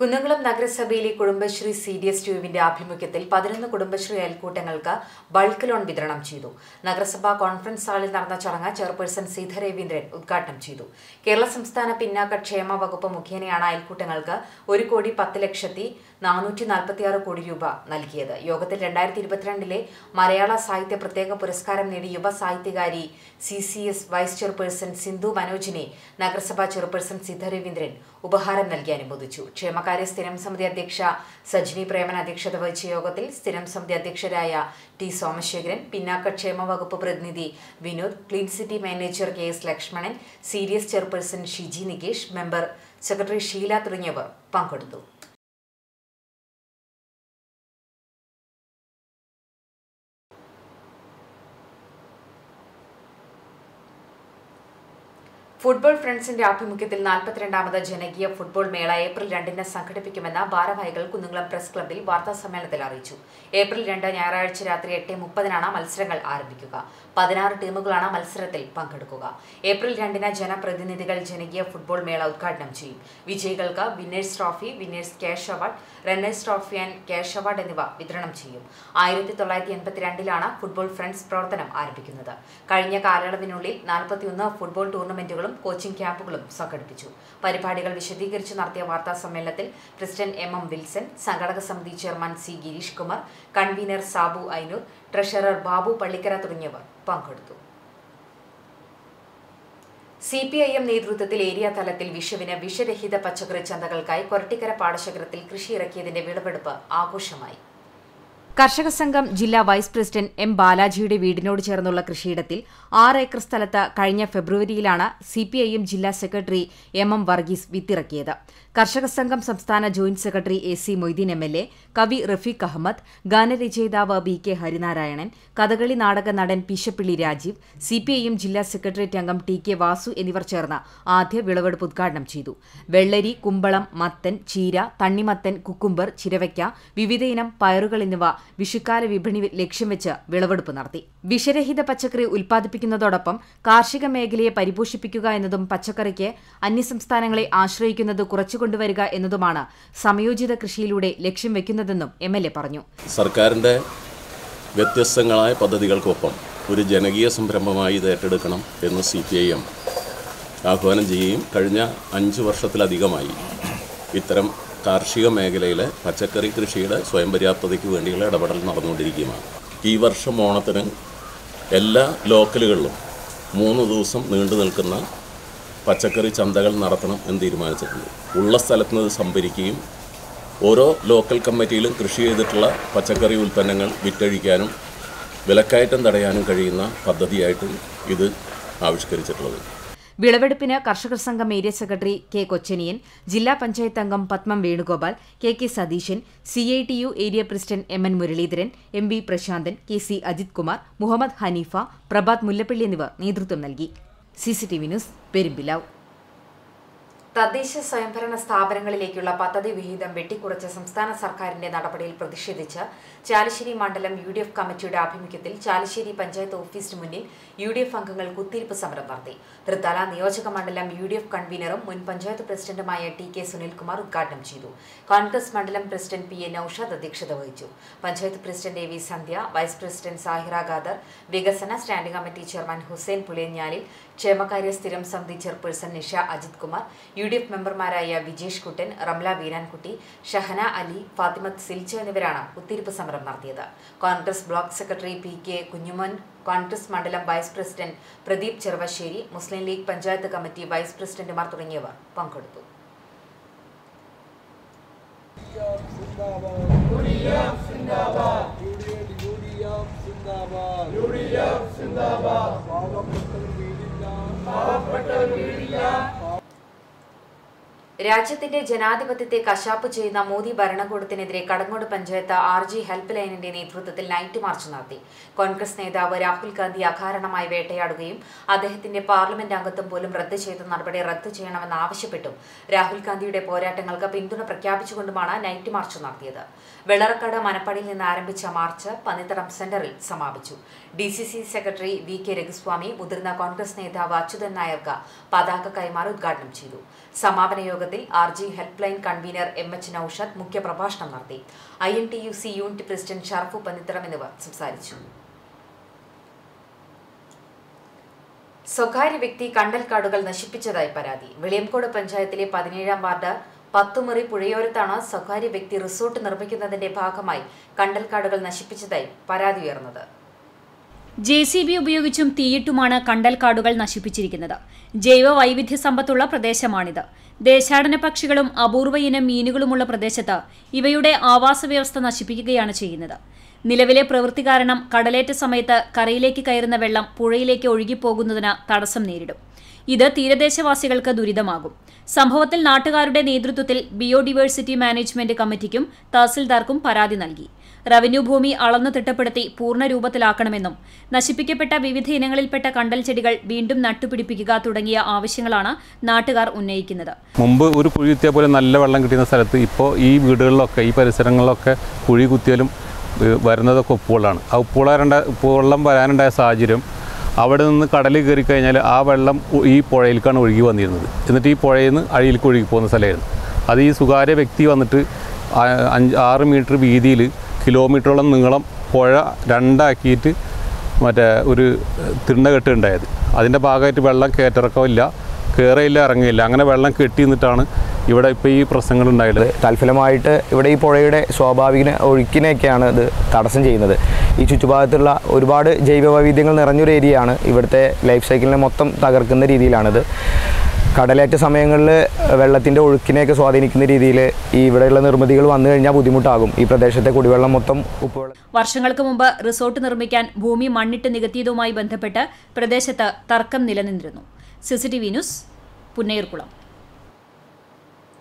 കുന്നംകുളം നഗരസഭയിലെ കുടുംബശ്രീ സി ഡി എസ് യുവിന്റെ ആഭിമുഖ്യത്തിൽ പതിനൊന്ന് കുടുംബശ്രീ അയൽക്കൂട്ടങ്ങൾക്ക് ബൾക്ക് ലോൺ വിതരണം ചെയ്തു. നഗരസഭാ കോൺഫറൻസ് ഹാളിൽ നടന്ന ചടങ്ങ് ചെയർപേഴ്സൺ സീത രവീന്ദ്രൻ ഉദ്ഘാടനം ചെയ്തു. കേരള സംസ്ഥാന പിന്നാക്ക ക്ഷേമ വകുപ്പ് മുഖേനയാണ് അയൽക്കൂട്ടങ്ങൾക്ക് ഒരു കോടി പത്ത് ലക്ഷത്തി നാനൂറ്റി നാൽപ്പത്തിയാറ് കോടി രൂപ നൽകിയത്. യോഗത്തിൽ രണ്ടായിരത്തി ഇരുപത്തിരണ്ടിലെ മലയാള സാഹിത്യ പ്രത്യേക പുരസ്കാരം നേടിയ യുവ സാഹിത്യകാരി C C S vice chairperson Sindhu മനോജിനെ നഗരസഭാ ചെയർപേഴ്സൺ സിദ്ധ രവീന്ദ്രൻ ഉപഹാരം നൽകി അനുമോദിച്ചു. ക്ഷേമകാര്യ സ്ഥിരം സമിതി അധ്യക്ഷ സജിനി പ്രേമൻ അധ്യക്ഷത വഹിച്ച യോഗത്തിൽ സ്ഥിരം സമിതി അധ്യക്ഷരായ ടി സോമശേഖരൻ പിന്നാക്ക ക്ഷേമ വകുപ്പ് പ്രതിനിധി Vinod clean city manager K S Lakshmanan serious chairperson Shiji Nikesh member secretary Sheela തുടങ്ങിയവർ പങ്കെടുത്തു. ഫുട്ബോൾ ഫ്രണ്ട്സിന്റെ ആഭിമുഖ്യത്തിൽ നാൽപ്പത്തിരണ്ടാമത് ജനകീയ ഫുട്ബോൾ മേള ഏപ്രിൽ രണ്ടിന് സംഘടിപ്പിക്കുമെന്ന് ഭാരവാഹികൾ കുന്നുകുളം പ്രസ് ക്ലബ്ബിൽ വാർത്താ സമ്മേളനത്തിൽ അറിയിച്ചു. ഏപ്രിൽ രണ്ട് ഞായറാഴ്ച രാത്രി എട്ട് മുപ്പതിനാണ് മത്സരങ്ങൾ ആരംഭിക്കുക. പതിനാറ് ടീമുകളാണ് മത്സരത്തിൽ പങ്കെടുക്കുക. ഏപ്രിൽ രണ്ടിന് ജനപ്രതിനിധികൾ ജനകീയ ഫുട്ബോൾ മേള ഉദ്ഘാടനം ചെയ്യും. വിജയികൾക്ക് winners trophy winners cash award runners trophy and cash award എന്നിവ വിതരണം ചെയ്യും. ആയിരത്തി തൊള്ളായിരത്തി എൺപത്തിരണ്ടിലാണ് ഫുട്ബോൾ ഫ്രണ്ട്സ് പ്രവർത്തനം ആരംഭിക്കുന്നത്. കഴിഞ്ഞ കാലയളവിനുള്ളിൽ നാൽപ്പത്തിയൊന്ന് ഫുട്ബോൾ ടൂർണമെന്റുകളും കോച്ചിംഗ് ക്യാമ്പുകളും സംഘടിപ്പിച്ചു. പരിപാടികൾ വിശദീകരിച്ച് നടത്തിയ വാർത്താ സമ്മേളനത്തിൽ പ്രസിഡന്റ് എം എം വിൽസൺ സംഘടക സമിതി chairman C Gireesh Kumar convener Sabu Ainoor treasurer Babu Pallikkara തുടങ്ങിയവർ പങ്കെടുത്തു. സി പി ഐ എം നേതൃത്വത്തിൽ ഏരിയ തലത്തിൽ വിഷുവിന് വിഷരഹിത പച്ചക്കറി ചന്തകൾക്കായി കൊരട്ടിക്കര പാടശേഖരത്തിൽ കൃഷി ഇറക്കിയതിന്റെ വിളവെടുപ്പ് ആഘോഷമായി. കർഷക സംഘം ജില്ലാ വൈസ് പ്രസിഡന്റ് എം ബാലാജിയുടെ വീടിനോട് ചേർന്നുള്ള കൃഷിയിടത്തിൽ ആറ് ഏക്കർ സ്ഥലത്ത് കഴിഞ്ഞ ഫെബ്രുവരിയിലാണ് സിപിഐഎം ജില്ലാ സെക്രട്ടറി എം എം വർഗീസ് വിത്തിറക്കിയത്. കർഷക സംഘം സംസ്ഥാന joint secretary A C Moideen M L A കവി റഫീഖ് അഹമ്മദ് ഗാനരചയിതാവ് ബി കെ ഹരിനാരായണൻ കഥകളി നാടക നടൻ പിശപ്പിള്ളി രാജീവ് സിപിഐഎം ജില്ലാ സെക്രട്ടേറിയറ്റ് അംഗം ടി കെ വാസു എന്നിവർ ചേർന്ന് ആദ്യ വിളവെടുപ്പ് ഉദ്ഘാടനം ചെയ്തു. വെള്ളരി കുമ്പളം മത്തൻ ചീര തണ്ണിമത്തൻ കുക്കുംബർ ചിരവയ്ക്ക വിവിധയിനം പയറുകൾ എന്നിവ വിഷുക്കാല വിപണി ലക്ഷ്യം വെച്ച് വിളവെടുപ്പ് നടത്തി. വിഷരഹിത പച്ചക്കറി ഉൽപ്പാദിപ്പിക്കുന്നതോടൊപ്പം കാർഷിക മേഖലയെ പരിപോഷിപ്പിക്കുക എന്നതും പച്ചക്കറിക്ക് അന്യസംസ്ഥാനങ്ങളെ ആശ്രയിക്കുന്നത് കുറച്ചുകൊണ്ടുവരിക എന്നതുമാണ് സംയോജിത കൃഷിയിലൂടെ ലക്ഷ്യം വെക്കുന്നതെന്നും എം എൽ എ പറഞ്ഞു. സർക്കാരിന്റെ വ്യത്യസ്തങ്ങളായ പദ്ധതികൾക്കൊപ്പം ഒരു ജനകീയ സംരംഭമായി ഇത് ഏറ്റെടുക്കണം എന്ന് സി പി ഐ എം ആഹ്വാനം ചെയ്യുകയും കഴിഞ്ഞ അഞ്ച് വർഷത്തിലധികമായി ഇത്തരം കാർഷിക മേഖലയിലെ പച്ചക്കറി കൃഷിയുടെ സ്വയം പര്യാപ്തതയ്ക്ക് വേണ്ടിയുള്ള ഇടപെടൽ നടന്നുകൊണ്ടിരിക്കുകയാണ്. ഈ വർഷം ഓണത്തിന് എല്ലാ ലോക്കലുകളിലും മൂന്ന് ദിവസം നീണ്ടു നിൽക്കുന്ന പച്ചക്കറി ചന്തകൾ നടത്തണം എന്ന് തീരുമാനിച്ചിട്ടുണ്ട്. ഉള്ള സ്ഥലത്ത് നിന്ന് സംഭരിക്കുകയും ഓരോ ലോക്കൽ കമ്മിറ്റിയിലും കൃഷി ചെയ്തിട്ടുള്ള പച്ചക്കറി ഉൽപ്പന്നങ്ങൾ വിറ്റഴിക്കാനും വിലക്കയറ്റം തടയാനും കഴിയുന്ന പദ്ധതിയായിട്ട് ഇത് ആവിഷ്കരിച്ചിട്ടുള്ളത്. വിളവെടുപ്പിന് കർഷക സംഘം ഏരിയ സെക്രട്ടറി കെ കൊച്ചനിയൻ ജില്ലാ പഞ്ചായത്ത് അംഗം Padmam Venugopal K K Satheesan C I T U area president M N Muraleedharan M V Prasanthan K C Ajith Kumar Muhammad Hanifa Prabhath Mullappally എന്നിവർ നേതൃത്വം നൽകി. CCTV news Perumpilavu. തദ്ദേശ സ്വയംഭരണ സ്ഥാപനങ്ങളിലേക്കുള്ള പദ്ധതി വിഹിതം വെട്ടിക്കുറച്ച സംസ്ഥാന സർക്കാരിന്റെ നടപടിയിൽ പ്രതിഷേധിച്ച് ചാലശ്ശേരി മണ്ഡലം യു ഡി എഫ് കമ്മിറ്റിയുടെ ആഭിമുഖ്യത്തിൽ ചാലശ്ശേരി പഞ്ചായത്ത് ഓഫീസിന് മുന്നിൽ യു ഡി എഫ് അംഗങ്ങൾ കുത്തിയിരിപ്പ് സമരം നടത്തി. തൃത്താല നിയോജക മണ്ഡലം യു ഡി എഫ് കൺവീനറും മുൻ പഞ്ചായത്ത് പ്രസിഡന്റുമായ ടി കെ സുനിൽകുമാർ ഉദ്ഘാടനം ചെയ്തു. കോൺഗ്രസ് മണ്ഡലം പ്രസിഡന്റ് പി എ നൌഷാദ് അധ്യക്ഷത വഹിച്ചു. Panchayat president A V Sandhya vice president Sahira Khader വികസന standing committee chairman Hussain Pulenjalil ക്ഷേമകാര്യ സ്ഥിരം സമിതി chairperson Nisha Ajith Kumar U D F മെമ്പർമാരായ വിജേഷ് കുട്ടൻ റംല വീരാൻകുട്ടി ഷഹന അലി ഫാത്തിമത്ത് സിൽച്ച എന്നിവരാണ് ഉത്തിരിപ്പ് സമരം നടത്തിയത്. Congress block secretary P K Kunjuman Congress മണ്ഡലം vice president Pradeep Cheruvassery Muslim League panchayat committee vice പ്രസിഡന്റുമാർ തുടങ്ങിയവർ പങ്കെടുത്തു. രാജ്യത്തിന്റെ ജനാധിപത്യത്തെ കശാപ്പ് ചെയ്യുന്ന Modi ഭരണകൂടത്തിനെതിരെ Kadangode panchayat R G help ലൈനിന്റെ നേതൃത്വത്തിൽ നൈറ്റ് മാർച്ച് നടത്തി. കോൺഗ്രസ് നേതാവ് രാഹുൽ ഗാന്ധി അകാരണമായി വേട്ടയാടുകയും അദ്ദേഹത്തിന്റെ പാർലമെന്റ് അംഗത്വം പോലും റദ്ദ് ചെയ്ത നടപടി റദ്ദ് ചെയ്യണമെന്ന് ആവശ്യപ്പെട്ടും രാഹുൽ ഗാന്ധിയുടെ പോരാട്ടങ്ങൾക്ക് പിന്തുണ പ്രഖ്യാപിച്ചുകൊണ്ടുമാണ് നൈറ്റ് മാർച്ച് നടത്തിയത്. വെള്ളറക്കാട് മനപ്പടിയിൽ നിന്ന് ആരംഭിച്ച മാർച്ച് പന്നിത്തടം സെന്ററിൽ സമാപിച്ചു. D C C secretary V K Raghuswamy മുതിർന്ന കോൺഗ്രസ് നേതാവ് അച്യുതൻ നായർക്ക് പതാക കൈമാറി ഉദ്ഘാടനം ചെയ്തു. സമാപന യോഗത്തിൽ R G help line convener M H Noushad മുഖ്യപ്രഭാഷണം നടത്തി. I N T U C unit president Sharafu Pannitharam എന്നിവർ സംസാരിച്ചു. സ്വകാര്യ വ്യക്തി കണ്ടൽക്കാടുകൾ നശിപ്പിച്ചതായി പരാതി. വെളിയംകോട് പഞ്ചായത്തിലെ പതിനേഴാം വാർഡ് പത്തുമുറി പുഴയോരത്താണ് സ്വകാര്യ വ്യക്തി റിസോർട്ട് നിർമ്മിക്കുന്നതിന്റെ ഭാഗമായി കണ്ടൽക്കാടുകൾ നശിപ്പിച്ചതായി പരാതി ഉയർന്നത്. ജെ സി ബി ഉപയോഗിച്ചും തീയിട്ടുമാണ് കണ്ടൽക്കാടുകൾ നശിപ്പിച്ചിരിക്കുന്നത്. ജൈവ വൈവിധ്യ സമ്പത്തുള്ള പ്രദേശമാണിത്. ദേശാടന പക്ഷികളും അപൂർവ ഇനം മീനുകളുമുള്ള പ്രദേശത്ത് ഇവയുടെ ആവാസ വ്യവസ്ഥ നശിപ്പിക്കുകയാണ് ചെയ്യുന്നത്. നിലവിലെ പ്രവൃത്തി കാരണം കടലേറ്റ സമയത്ത് കരയിലേക്ക് കയറുന്ന വെള്ളം പുഴയിലേക്ക് ഒഴുകിപ്പോകുന്നതിന് തടസ്സം നേരിടും. ഇത് തീരദേശവാസികൾക്ക് ദുരിതമാകും. സംഭവത്തിൽ നാട്ടുകാരുടെ നേതൃത്വത്തിൽ ബിയോഡിവേഴ്സിറ്റി മാനേജ്മെന്റ് കമ്മിറ്റിക്കും തഹസിൽദാർക്കും പരാതി നൽകി. റവന്യൂ ഭൂമി അളന്നു തിട്ടപ്പെടുത്തി പൂർണ രൂപത്തിലാക്കണമെന്നും നശിപ്പിക്കപ്പെട്ട വിവിധ ഇനങ്ങളിൽപ്പെട്ട കണ്ടൽ ചെടികൾ വീണ്ടും നട്ടുപിടിപ്പിക്കുക തുടങ്ങിയ ആവശ്യങ്ങളാണ് നാട്ടുകാർ ഉന്നയിക്കുന്നത്. മുമ്പ് ഒരു കുഴി കുത്തിയ പോലെ നല്ല വെള്ളം കിട്ടുന്ന സ്ഥലത്ത് ഇപ്പോൾ ഈ വീടുകളിലൊക്കെ ഈ പരിസരങ്ങളിലൊക്കെ കുഴി കുത്തിയാലും വരുന്നതൊക്കെ ഉപ്പുവെള്ളമാണ് ആ ഉപ്പുവെള്ളം ഉപ്പുവെള്ളം വരാനുണ്ടായ സാഹചര്യം അവിടെ നിന്ന് കടലിൽ കയറി കഴിഞ്ഞാൽ ആ വെള്ളം ഈ പുഴയിലേക്കാണ് ഒഴുകി വന്നിരുന്നത്. എന്നിട്ട് ഈ പുഴയിൽ നിന്ന് അഴിയിലേക്ക് ഒഴുകി പോകുന്ന സ്ഥലമായിരുന്നു. അത് ഈ സ്വകാര്യ വ്യക്തി വന്നിട്ട് അഞ്ച് ആറ് മീറ്റർ വീതിയിൽ കിലോമീറ്ററോളം നീളം പുഴ രണ്ടാക്കിയിട്ട് മറ്റേ ഒരു തിണ്ടകെട്ട് കെട്ടുണ്ടായത് അതിന്റെ ഭാഗമായിട്ട് വെള്ളം കയറ്റിറക്കമില്ല കയറിയില്ല ഇറങ്ങിയില്ല. അങ്ങനെ വെള്ളം കെട്ടി നിന്നിട്ടാണ് ഇവിടെ ഇപ്പോൾ ഈ പ്രശ്നങ്ങൾ ഉണ്ടായത്. തൽഫലമായിട്ട് ഇവിടെ ഈ പുഴയുടെ സ്വാഭാവിക ഒഴുക്കിനെയൊക്കെയാണ് ഇത് തടസ്സം ചെയ്യുന്നത്. ഈ ചുറ്റുഭാഗത്തുള്ള ഒരുപാട് ജൈവ വൈവിധ്യങ്ങൾ നിറഞ്ഞൊരു ഏരിയയാണ് ഇവിടുത്തെ ലൈഫ് സൈക്കിളിനെ മൊത്തം തകർക്കുന്ന രീതിയിലാണിത്. കടലേറ്റ സമയങ്ങളിൽ വെള്ളത്തിന്റെ ഒഴുക്കിനെയൊക്കെ സ്വാധീനിക്കുന്ന രീതിയിൽ ഈ ഇവിടെയുള്ള നിർമ്മിതികൾ വന്നു കഴിഞ്ഞാൽ ബുദ്ധിമുട്ടാകും. ഈ പ്രദേശത്തെ കുടിവെള്ളം മൊത്തം ഉപ്പുവെള്ളം വർഷങ്ങൾക്ക് മുമ്പ് റിസോർട്ട് നിർമ്മിക്കാൻ ഭൂമി മണ്ണിട്ട് നികത്തിയതുമായി ബന്ധപ്പെട്ട് പ്രദേശത്ത് തർക്കം നിലനിന്നിരുന്നു. CCTV news Punnayurkulam.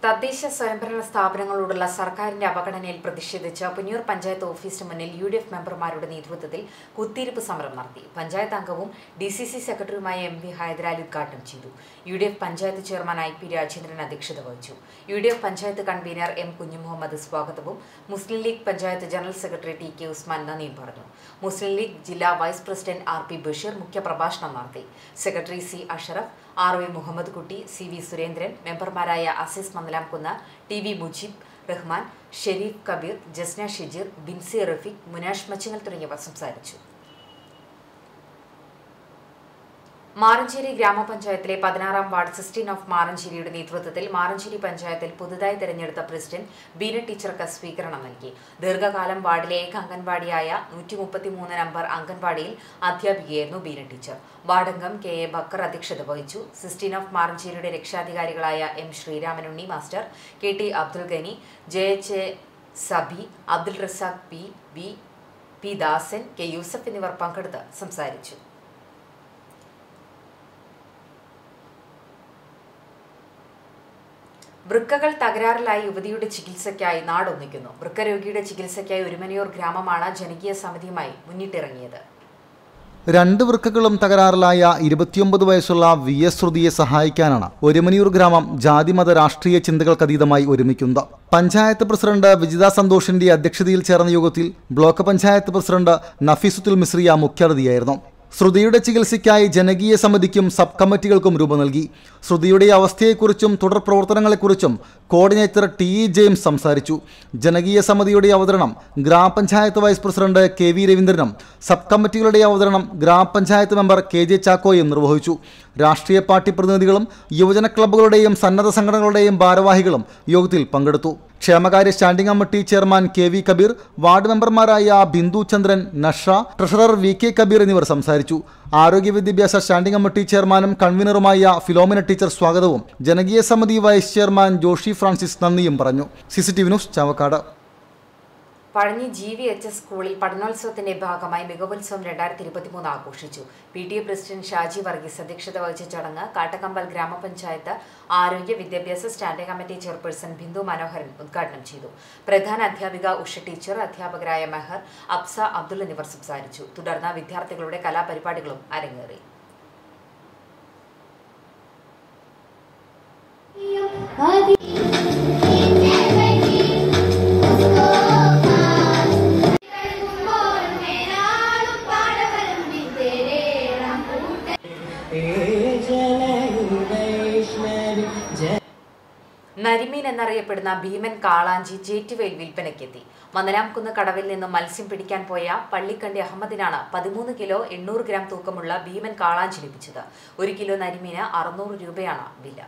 തദ്ദേശ സ്വയംഭരണ സ്ഥാപനങ്ങളോടുള്ള സർക്കാരിന്റെ അവഗണനയിൽ പ്രതിഷേധിച്ച് പുന്നൂർ പഞ്ചായത്ത് ഓഫീസിന് മുന്നിൽ യു ഡി എഫ് മെമ്പർമാരുടെ നേതൃത്വത്തിൽ കുത്തിയിരിപ്പ് സമരം നടത്തി. പഞ്ചായത്ത് അംഗവും ഡി സി സി സെക്രട്ടറിയുമായ എം വി ഹൈദരാലി ഉദ്ഘാടനം ചെയ്തു. U D F panchayat chairman I P Rajendran അധ്യക്ഷത വഹിച്ചു. U D F panchayat convener M Kunjumuhammad സ്വാഗതവും Muslim League panchayat general secretary T K Usman നന്ദിയും പറഞ്ഞു. മുസ്ലിം ലീഗ് ജില്ലാ vice president R P Basheer മുഖ്യപ്രഭാഷണം നടത്തി. Secretary C Ashraf R V Muhammad Kutty C V Surendran മെമ്പർമാരായ Azeez Mandalamkunnu T V Mujeeb Rahman Shareef Kabir Jasna Shijeer Binsy Rafeeq Munash Machingal തുടങ്ങിയവർ സംസാരിച്ചു. മാറഞ്ചേരി ഗ്രാമപഞ്ചായത്തിലെ പതിനാറാം വാർഡ് സിസ്റ്റീൻ ഓഫ് മാറഞ്ചേരിയുടെ നേതൃത്വത്തിൽ മാറഞ്ചേരി പഞ്ചായത്തിൽ പുതുതായി തെരഞ്ഞെടുത്ത പ്രസിഡന്റ് ബീന ടീച്ചർക്ക് സ്വീകരണം നൽകി. ദീർഘകാലം വാർഡിലെ ഏക അംഗൻവാടിയായ നൂറ്റി മുപ്പത്തിമൂന്ന് നമ്പർ അംഗൻവാടിയിൽ അധ്യാപികയായിരുന്നു ബീന ടീച്ചർ. വാർഡംഗം കെ എ ബക്കർ അധ്യക്ഷത വഹിച്ചു. സിസ്റ്റീൻ ഓഫ് മാറഞ്ചേരിയുടെ രക്ഷാധികാരികളായ M Sreeramanunni master K T Abdul Gani J H A Sabi Abdul Razak P B P Dasan K Yusuf എന്നിവർ പങ്കെടുത്ത് സംസാരിച്ചു. വൃക്കകൾ തകരാറിലായി യുവതിയുടെ ചികിത്സയ്ക്കായി നാടൊന്നിക്കുന്നു. വൃക്കരോഗിയുടെ ചികിത്സയ്ക്കായി ഒരുമനയൂർ ഗ്രാമമാണ് ജനകീയ സമിതിയുമായി മുന്നിട്ടിറങ്ങിയത്. രണ്ട് വൃക്കകളും തകരാറിലായ ഇരുപത്തിയൊമ്പത് വയസ്സുള്ള വി എസ് ശ്രുതിയെ സഹായിക്കാനാണ് ഒരുമനിയൂർ ഗ്രാമം ജാതിമത രാഷ്ട്രീയ ചിന്തകൾക്കതീതമായി ഒരുമിക്കുന്നത്. പഞ്ചായത്ത് പ്രസിഡന്റ് വിജിത സന്തോഷിന്റെ അധ്യക്ഷതയിൽ ചേർന്ന യോഗത്തിൽ ബ്ലോക്ക് പഞ്ചായത്ത് പ്രസിഡന്റ് നഫീസുത്തുൽ മിശ്രിയ മുഖ്യാതിഥിയായിരുന്നു. ശ്രുതിയുടെ ചികിത്സയ്ക്കായി ജനകീയ സമിതിക്കും സബ് കമ്മിറ്റികൾക്കും രൂപം നൽകി. ശ്രുതിയുടെ അവസ്ഥയെക്കുറിച്ചും തുടർ പ്രവർത്തനങ്ങളെക്കുറിച്ചും കോർഡിനേറ്റർ ടി ജെയിംസ് സംസാരിച്ചു. ജനകീയ സമിതിയുടെ അവതരണം grama panchayat vice president K V രവീന്ദ്രനും sub കമ്മിറ്റികളുടെ അവതരണം ഗ്രാമപഞ്ചായത്ത് മെമ്പർ കെ ജെ ചാക്കോയും നിർവഹിച്ചു. രാഷ്ട്രീയ പാർട്ടി പ്രതിനിധികളും യുവജന ക്ലബ്ബുകളുടെയും സന്നദ്ധ സംഘടനകളുടെയും ഭാരവാഹികളും യോഗത്തിൽ പങ്കെടുത്തു. ക്ഷേമകാര്യ standing committee chairman K V Kabeer ward മെമ്പർമാരായ Bindu Chandran Nasha treasurer V K Kabeer എന്നിവർ സംസാരിച്ചു. ആരോഗ്യ വിദ്യാഭ്യാസ സ്റ്റാൻഡിംഗ് കമ്മിറ്റി ചെയർമാനും കൺവീനറുമായ ഫിലോമിന ടീച്ചർ സ്വാഗതവും ജനകീയ സമിതി വൈസ് ചെയർമാൻ ജോഷി ഫ്രാൻസിസ് നന്ദിയും പറഞ്ഞു. C C T V news Chavakkad. Pazhanji G V H S സ്കൂളിൽ പഠനോത്സവത്തിന്റെ ഭാഗമായി മികവുത്സവം രണ്ടായിരത്തി ഇരുപത്തിമൂന്ന് ആഘോഷിച്ചു. P T A president Shaji Varghese അധ്യക്ഷത വഹിച്ച ചടങ്ങ് കാട്ടക്കമ്പൽ ഗ്രാമപഞ്ചായത്ത് ആരോഗ്യ വിദ്യാഭ്യാസ standing committee chairperson Bindu Manoharan ഉദ്ഘാടനം ചെയ്തു. പ്രധാന അധ്യാപിക ഉഷ ടീച്ചർ അധ്യാപകരായ മെഹർ അബ്സ അബ്ദുൾ എന്നിവർ സംസാരിച്ചു. തുടർന്ന് വിദ്യാർത്ഥികളുടെ കലാപരിപാടികളും അരങ്ങേറി. നരിമീൻ എന്നറിയപ്പെടുന്ന ഭീമൻ കാളാഞ്ചി ചേറ്റുവയിൽ വിൽപ്പനയ്ക്കെത്തി. മന്നലാംകുന്ന് കടവിൽ നിന്ന് മത്സ്യം പിടിക്കാൻ പോയ പള്ളിക്കണ്ടി അഹമ്മദിനാണ് പതിമൂന്ന് കിലോ എണ്ണൂറ് ഗ്രാം തൂക്കമുള്ള ഭീമൻ കാളാഞ്ചി ലഭിച്ചത്. ഒരു കിലോ നരിമീന് അറുന്നൂറ് രൂപയാണ് വില.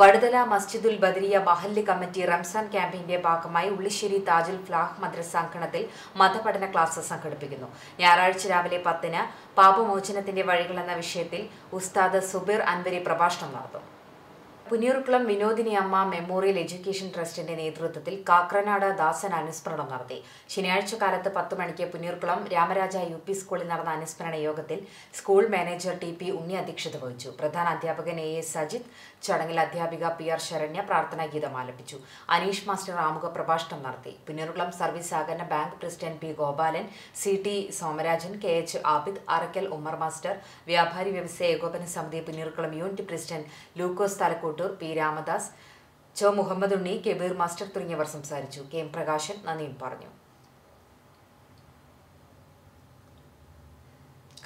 വടുതല മസ്ജിദുൽ ബദരിയ മഹല്ല് കമ്മിറ്റി റംസാൻ ക്യാമ്പയിന്റെ ഭാഗമായി ഉള്ളിശ്ശേരി താജുൽ ഫ്ലാഹ് മദ്രസ അങ്കണത്തിൽ മതപഠന ക്ലാസ് സംഘടിപ്പിക്കുന്നു. ഞായറാഴ്ച രാവിലെ പത്തിന് പാപമോചനത്തിന്റെ വഴികൾ എന്ന വിഷയത്തിൽ ഉസ്താദ് സുബീർ അൻവരി പ്രഭാഷണം നടത്തും. പുന്നൂർക്കുളം വിനോദിനി അമ്മ മെമ്മോറിയൽ എഡ്യൂക്കേഷൻ ട്രസ്റ്റിന്റെ നേതൃത്വത്തിൽ കാക്രനാട് ദാസൻ അനുസ്മരണം നടത്തി. ശനിയാഴ്ച കാലത്ത് പത്ത് മണിക്ക് പുനീർകുളം രാമരാജ യു പി സ്കൂളിൽ നടന്ന അനുസ്മരണ യോഗത്തിൽ school manager T P Unni അധ്യക്ഷത വഹിച്ചു. പ്രധാന അധ്യാപകൻ എ എസ് സജിത് ചടങ്ങിൽ അധ്യാപിക പി ആർ ശരണ്യ പ്രാർത്ഥനാ ഗീതം ആലപിച്ചു. അനീഷ് മാസ്റ്റർ ആമുഖ പ്രഭാഷണം നടത്തി. പുനീർകുളം സർവീസ് സഹകരണ bank president P Gopalan C T Somarajan K H Abid Arakkal Ummer master വ്യാപാരി വ്യവസായ ഏകോപന സമിതി Punnayurkulam unit president Lukose Thalakkottur P Ramadas ചോ മുഹമ്മദ് ഉണ്ണി കെബീർ മാസ്റ്റർ തുടങ്ങിയവർ സംസാരിച്ചു. കെ എം പ്രകാശൻ നന്ദിയും പറഞ്ഞു.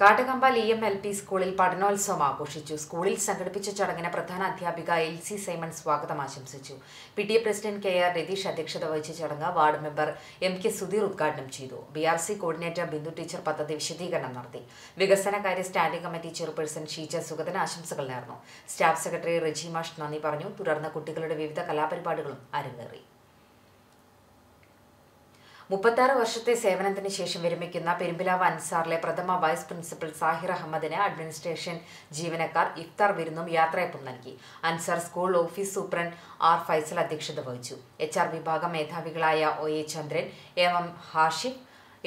Kattakampal E M L P സ്കൂളിൽ പഠനോത്സവം ആഘോഷിച്ചു. സ്കൂളിൽ സംഘടിപ്പിച്ച ചടങ്ങിന് പ്രധാന അധ്യാപിക എൽ സി സൈമൺ സ്വാഗതം ആശംസിച്ചു. P T A president K R Ratheesh അധ്യക്ഷത വഹിച്ച ചടങ്ങ് ward member M K Sudheer ഉദ്ഘാടനം ചെയ്തു. B R C coordinator Bindu teacher പദ്ധതി വിശദീകരണം നടത്തി. വികസനകാര്യ standing committee chairperson Sheeja Sugathan ആശംസകൾ നേർന്നു. സ്റ്റാഫ് സെക്രട്ടറി റെജി മാഷ് നന്ദി പറഞ്ഞു. തുടർന്ന് കുട്ടികളുടെ വിവിധ കലാപരിപാടികളും അരങ്ങേറി. മുപ്പത്താറ് വർഷത്തെ സേവനത്തിന് ശേഷം വിരമിക്കുന്ന പെരുമ്പിലാവ് അൻസാറിലെ പ്രഥമ വൈസ് പ്രിൻസിപ്പൽ സാഹിർ അഹമ്മദിന് അഡ്മിനിസ്ട്രേഷൻ ജീവനക്കാർ ഇഫ്താർ വിരുന്നും യാത്രയപ്പും നൽകി. Ansar school office superintendent R Faisal അധ്യക്ഷത വഹിച്ചു. എച്ച് ആർ വിഭാഗം മേധാവികളായ O A Chandran M M Hashif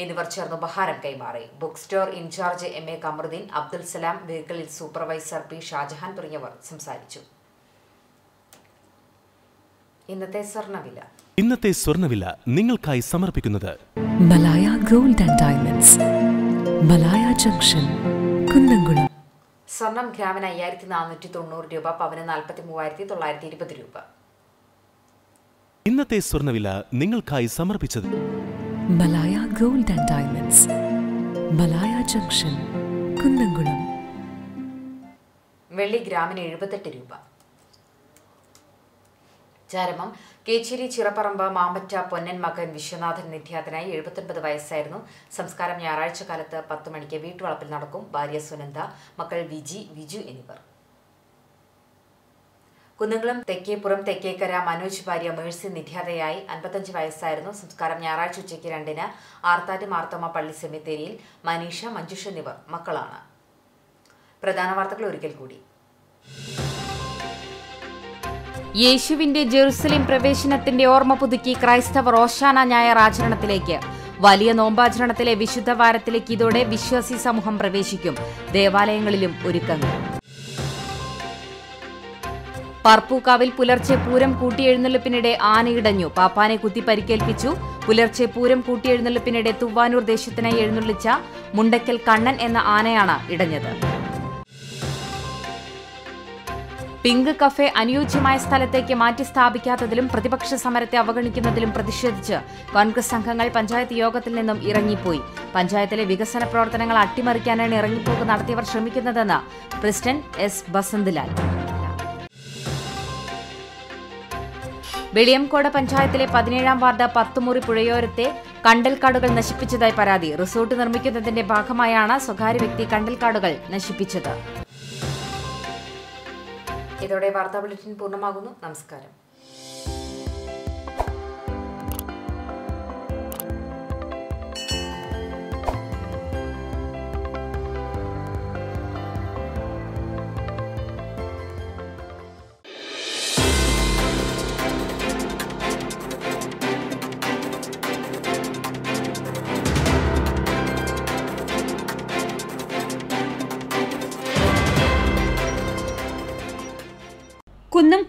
എന്നിവർ ചേർന്ന് ഉപഹാരം കൈമാറി. Book store incharge M A Kamaruddin Abdul Salam വെഹിക്കിളിൽ supervisor P Shajahan തുടങ്ങിയവർ സംസാരിച്ചു. ഇന്നത്തെ സ്വർണവില. ഇന്നത്തെ സ്വർണവില നിങ്ങൾക്കായി സമർപ്പിക്കുന്നത് Malaya gold and diamonds. Malaya junction Kunnamkulam. സ്വർണം ഗ്രാമിന് അയ്യായിരത്തി നാനൂറ്റി തൊണ്ണൂറ് രൂപ പവന് നാൽപ്പത്തി മൂവായിരത്തി തൊള്ളായിരത്തി ഇരുപത് രൂപ. ഇന്നത്തെ സ്വർണവില നിങ്ങൾക്കായി സമർപ്പിച്ചത് Malaya gold and diamonds. Malaya junction Kunnamkulam. വെള്ളി ഗ്രാമിന് എഴുപത്തെട്ട് രൂപ. ചാരമം കേച്ചേരി ചിറപ്പറമ്പ് മാമ്പറ്റ പൊന്നൻ മകൻ വിശ്വനാഥൻ നിര്യാതനായി എഴുപത്തൊൻപത് വയസ്സായിരുന്നു. സംസ്കാരം ഞായറാഴ്ച കാലത്ത് പത്ത് മണിക്ക് വീട്ടുവളപ്പിൽ നടക്കും. ഭാര്യ സുനന്ദ മക്കൾ വിജി വിജു എന്നിവർ. കുന്നംകുളം തെക്കേപ്പുറം തെക്കേക്കര മനോജ് ഭാര്യ മേഴ്സി നിര്യാതയായി അൻപത്തഞ്ച് വയസ്സായിരുന്നു. സംസ്കാരം ഞായറാഴ്ച ഉച്ചയ്ക്ക് രണ്ടിന് ആർത്താറ്റ് മാർത്തമ്മ പള്ളി സെമിത്തേരിയിൽ മനീഷ മഞ്ജുഷ എന്നിവർ മക്കളാണ്. പ്രധാന വാർത്തകൾ ഒരിക്കൽ കൂടി. യേശുവിന്റെ ജെറുസലേം പ്രവേശനത്തിന്റെ ഓർമ്മ പുതുക്കി ക്രൈസ്തവർ ഓശാന ഞായർ ആചരണത്തിലേക്ക്. വലിയ നോമ്പാചരണത്തിലെ വിശുദ്ധ വാരത്തിലേക്ക് ഇതോടെ വിശ്വാസി സമൂഹം പ്രവേശിക്കും. ദേവാലയങ്ങളിലും ഒരുക്കങ്ങൾ. പർപ്പൂക്കാവിൽ പുലർച്ചെ പൂരം കൂട്ടിയെഴുന്നള്ളിപ്പിനിടെ ആനയിടഞ്ഞു പാപ്പാനെ കുത്തി പരിക്കേൽപ്പിച്ചു. പുലർച്ചെ പൂരം കൂട്ടിയെഴുന്നള്ളിപ്പിനിടെ തുവാനൂർ ദേശത്തിനായി എഴുന്നള്ളിച്ച മുണ്ടക്കൽ കണ്ണൻ എന്ന ആനയാണ് ഇടഞ്ഞത്. പിങ്ക് കഫേ അനുയോജ്യമായ സ്ഥലത്തേക്ക് മാറ്റി സ്ഥാപിക്കാത്തതിലും പ്രതിപക്ഷ സമരത്തെ അവഗണിക്കുന്നതിലും പ്രതിഷേധിച്ച് കോൺഗ്രസ് സംഘങ്ങൾ പഞ്ചായത്ത് യോഗത്തിൽ നിന്നും ഇറങ്ങിപ്പോയി. പഞ്ചായത്തിലെ വികസന പ്രവർത്തനങ്ങൾ അട്ടിമറിക്കാനാണ് ഇറങ്ങിപ്പോക്ക് നടത്തിയവർ ശ്രമിക്കുന്നതെന്ന് പ്രസിഡന്റ് എസ് ബസന്ത്ലാൽ വെളിയംകോട് പഞ്ചായത്തിലെ പതിനേഴാം വാർഡ് പത്തുമുറി പുഴയോരത്തെ കണ്ടൽക്കാടുകൾ നശിപ്പിച്ചതായി പരാതി. റിസോർട്ട് നിർമ്മിക്കുന്നതിന്റെ ഭാഗമായാണ് സ്വകാര്യ വ്യക്തി കണ്ടൽക്കാടുകൾ നശിപ്പിച്ചത്. ഇതോടെ വാർത്താ ബുള്ളറ്റിൻ പൂർണമാകുന്നു. നമസ്കാരം.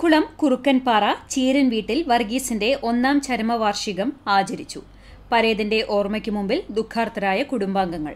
കുന്നംകുളം കുറുക്കൻപാറ ചീരൻ വീട്ടിൽ വർഗീസിന്റെ ഒന്നാം ചരമവാർഷികം ആചരിച്ചു. പരേതിന്റെ ഓർമ്മയ്ക്ക് മുമ്പിൽ ദുഃഖാർത്തരായ കുടുംബാംഗങ്ങൾ.